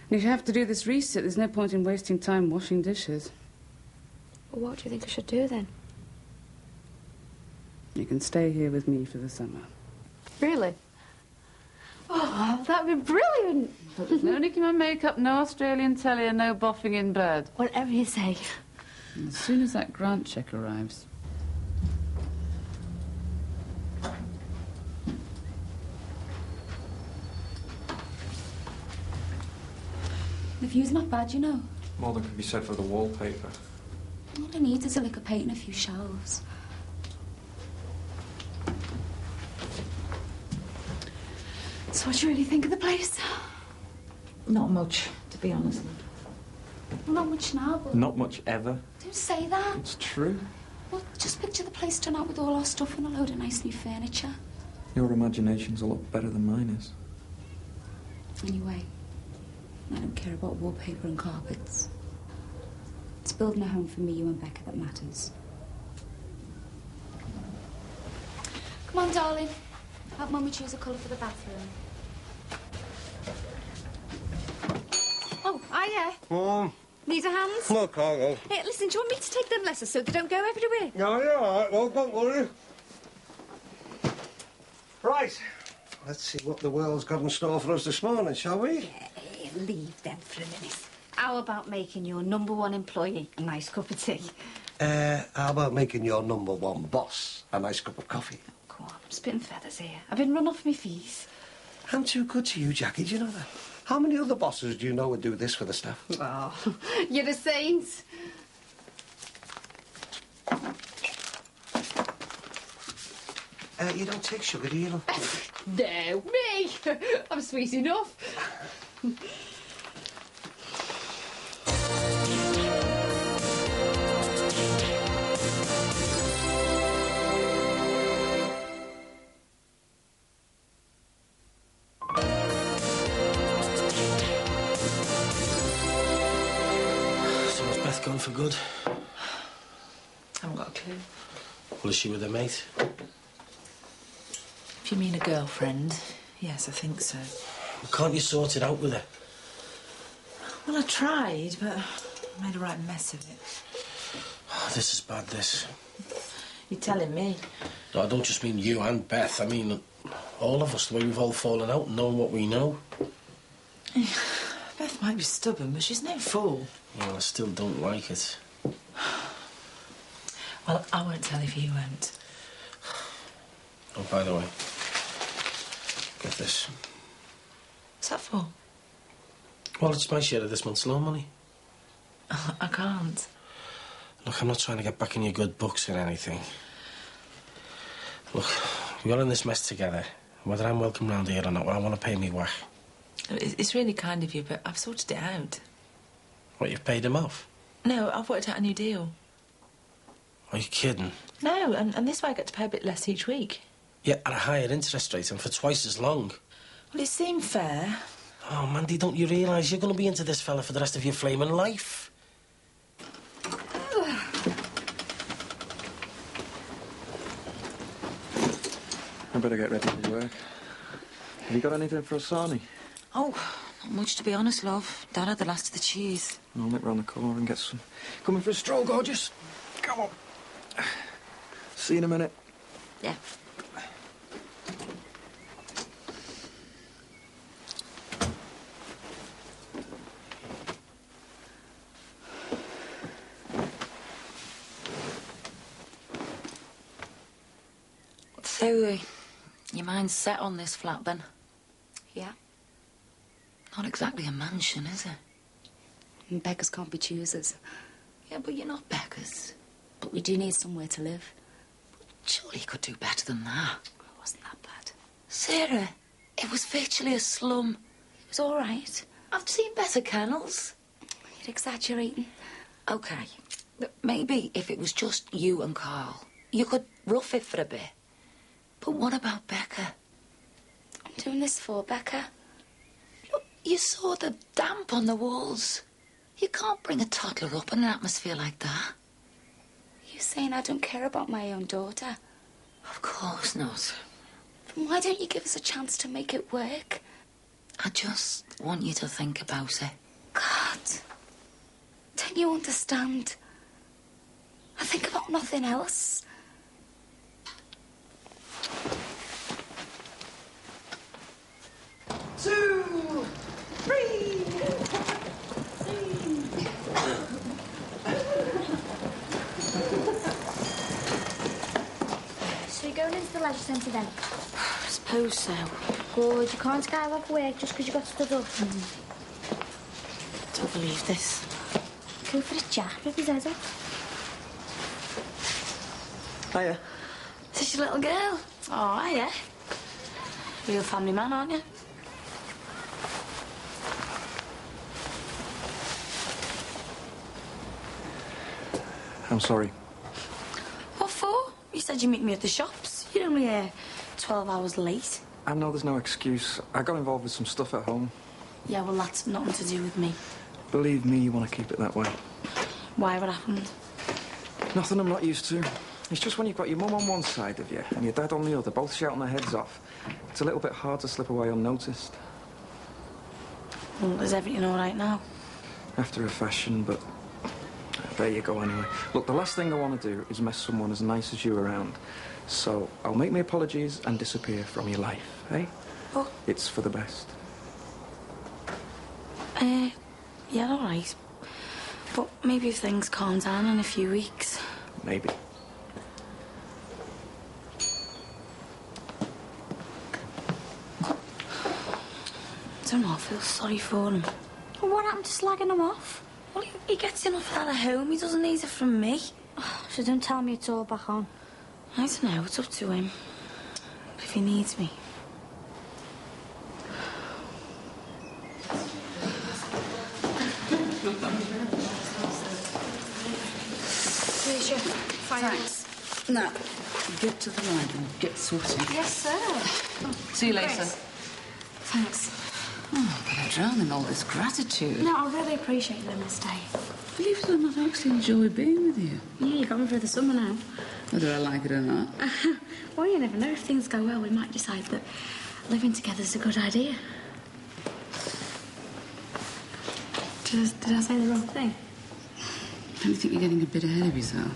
And if you have to do this reset, there's no point in wasting time washing dishes. Well, what do you think I should do then? You can stay here with me for the summer. Really? Oh, that'd be brilliant. no nicking my makeup, no Australian telly, and no boffing in bed. Whatever you say. And as soon as that grant check arrives. The view's not bad, you know. More than can be said for the wallpaper. All I need is a lick of paint and a few shelves. So what do you really think of the place? Not much, to be honest. Well, not much now, but Not much ever. don't say that. It's true. Well, just picture the place done out with all our stuff and a load of nice new furniture. Your imagination's a lot better than mine is. Anyway, I don't care about wallpaper and carpets. It's building a home for me, you and Becca that matters. Come on, darling. Help Mummy choose a colour for the bathroom. Oh, hiya. Mum. Need a hand? No, Cargo. Hey, listen, do you want me to take them letters so they don't go everywhere? No, you're all right. Well, don't worry. Right. Let's see what the world's got in store for us this morning, shall we? Hey, leave them for a minute. How about making your number one employee a nice cup of tea? Uh, how about making your number one boss a nice cup of coffee? I'm spitting feathers here. I've been run off my fees. I'm too good to you, Jackie. Do you know that? How many other bosses do you know would do this for the staff? Oh, [laughs] you're a saint. Uh, you don't take sugar, do you? [laughs] No, me. [laughs] I'm sweet enough. Well, is she with her mate? If you mean a girlfriend, yes, I think so. Well, can't you sort it out with her? Well, I tried, but I made a right mess of it. Oh, this is bad, this. You're telling me. No, I don't just mean you and Beth. I mean all of us, the way we've all fallen out knowing what we know. [sighs] Beth might be stubborn, but she's no fool. Well, I still don't like it. [sighs] Well, I won't tell if you won't. Oh, by the way, get this. What's that for? Well, it's my share of this month's loan money. [laughs] I can't. Look, I'm not trying to get back in your good books or anything. Look, we're all in this mess together. Whether I'm welcome round here or not, I want to pay me whack. It's really kind of you, but I've sorted it out. What, you've paid him off? No, I've worked out a new deal. Are you kidding? No, and, and this way I get to pay a bit less each week. Yeah, at a higher interest rate and for twice as long. Well, it seemed fair. Oh, Mandy, don't you realise you're going to be into this fella for the rest of your flaming life? I better get ready for work. Have you got anything for us, Asani? Oh, not much to be honest, love. Dad had the last of the cheese. I'll nip round the corner and get some. Coming for a stroll, gorgeous. Come on. See you in a minute. Yeah. So, uh, your mind's set on this flat, then? Yeah. Not exactly a mansion, is it? And beggars can't be choosers. Yeah, but you're not beggars. But we do need somewhere to live. Surely you could do better than that. It wasn't that bad. Sarah, it was virtually a slum. It was all right. I've seen better kennels. You're exaggerating. Okay, but maybe if it was just you and Carl, you could rough it for a bit. But what about Becca? I'm doing this for Becca. Look, you saw the damp on the walls. You can't bring a toddler up in an atmosphere like that you saying I don't care about my own daughter? Of course not. Then why don't you give us a chance to make it work? I just want you to think about it. God, don't you understand? I think about nothing else. Two, three. Leisure centre then? I suppose so. Good, you can't get off work just because you got stood up. Hmm. Don't believe this. Go for a Jack, rip his head up. Hiya. Is this your little girl? Oh, yeah. Real family man, aren't you? I'm sorry. What for? You said you'd meet me at the shops. You're only uh, 12 hours late. I know there's no excuse. I got involved with some stuff at home. Yeah, well, that's nothing to do with me. Believe me, you want to keep it that way. Why? What happened? Nothing I'm not used to. It's just when you've got your mum on one side of you and your dad on the other, both shouting their heads off, it's a little bit hard to slip away unnoticed. Well, is everything all right now? After a fashion, but there you go anyway. Look, the last thing I want to do is mess someone as nice as you around. So I'll make my apologies and disappear from your life, eh? Oh. It's for the best. Uh, yeah, all right. But maybe if things calm down in a few weeks. Maybe. I don't know, I feel sorry for him. Well, what happened to slagging him off? Well, he, he gets enough out of home. He doesn't need it from me. [sighs] So don't tell me it's all back on. I don't know. It's up to him. If he needs me. Here's your finance. Now, get to the library. Get sorted. Yes, sir. See you later. Grace. Thanks. Oh, but I drown in all this gratitude. No, I really appreciate them this day. Believe it or not, I actually enjoy being with you. Yeah, you're coming for the summer now. Whether I like it or not. [laughs] well, you never know. If things go well, we might decide that living together is a good idea. Did I, did I say the wrong thing? Don't you think you're getting a bit ahead of yourself?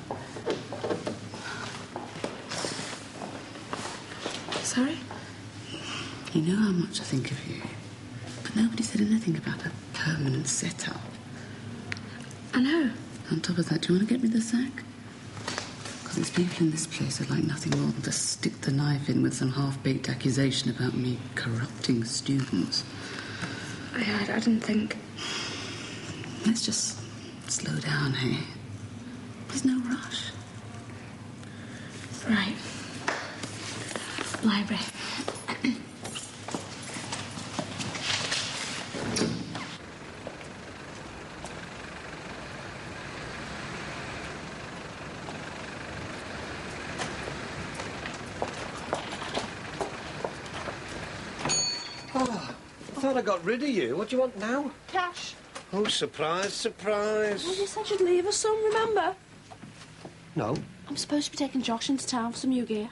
Sorry? You know how much I think of you. But nobody said anything about a permanent setup. I know. On top of that, do you want to get me the sack? There's people in this place who'd like nothing more than to stick the knife in with some half-baked accusation about me corrupting students. I, I, I didn't think. Let's just slow down, hey? There's no rush. Right. Library. Got rid of you. What do you want now? Cash. Oh, surprise, surprise. Well, you said you'd leave us some, remember? No. I'm supposed to be taking Josh into town for some new gear.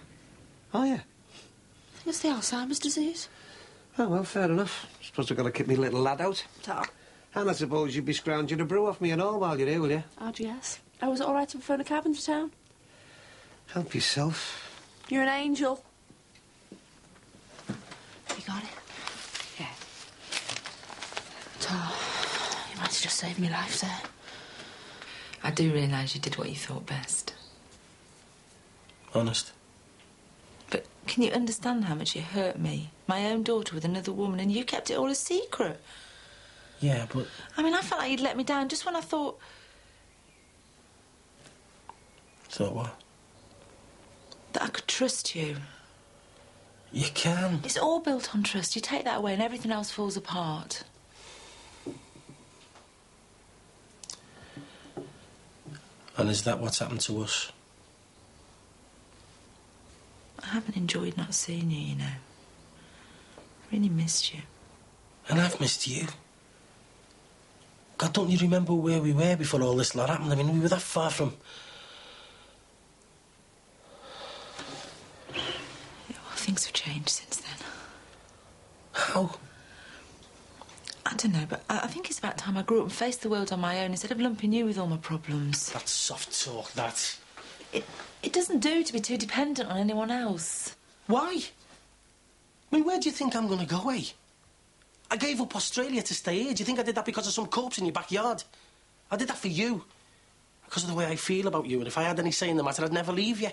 Oh, yeah. I think it's the Alzheimer's disease. Oh, well, fair enough. Suppose I've got to keep me little lad out. Ta. And I suppose you'd be scrounging a brew off me and all while you're here, will you? You guess? Oh, was it all right to phone a cab into town? Help yourself. You're an angel. Have You got it? Yeah. [sighs] You might have just saved me life there. I do realise you did what you thought best. Honest. But can you understand how much it hurt me? My own daughter with another woman, and you kept it all a secret. Yeah, but I mean, I felt like you'd let me down just when I thought. thought what? that I could trust you. You can. It's all built on trust. You take that away, and everything else falls apart. And is that what's happened to us? I haven't enjoyed not seeing you, you know. I really missed you. And I've missed you. God, don't you remember where we were before all this lot happened? I mean, we were that far from. Yeah, [sighs] well, things have changed since then. How? I don't know, but I I think it's about time I grew up and faced the world on my own instead of lumping you with all my problems. That's soft talk, that. It, it doesn't do to be too dependent on anyone else. Why? I mean, where do you think I'm going to go, eh? I gave up Australia to stay here. Do you think I did that because of some corpse in your backyard? I did that for you. Because of the way I feel about you. And if I had any say in the matter, I'd never leave you.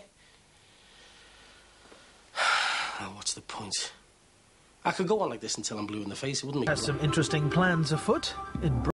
[sighs] what's the point? I could go on like this until I'm blue in the face. It wouldn't make Has some interesting plans afoot in.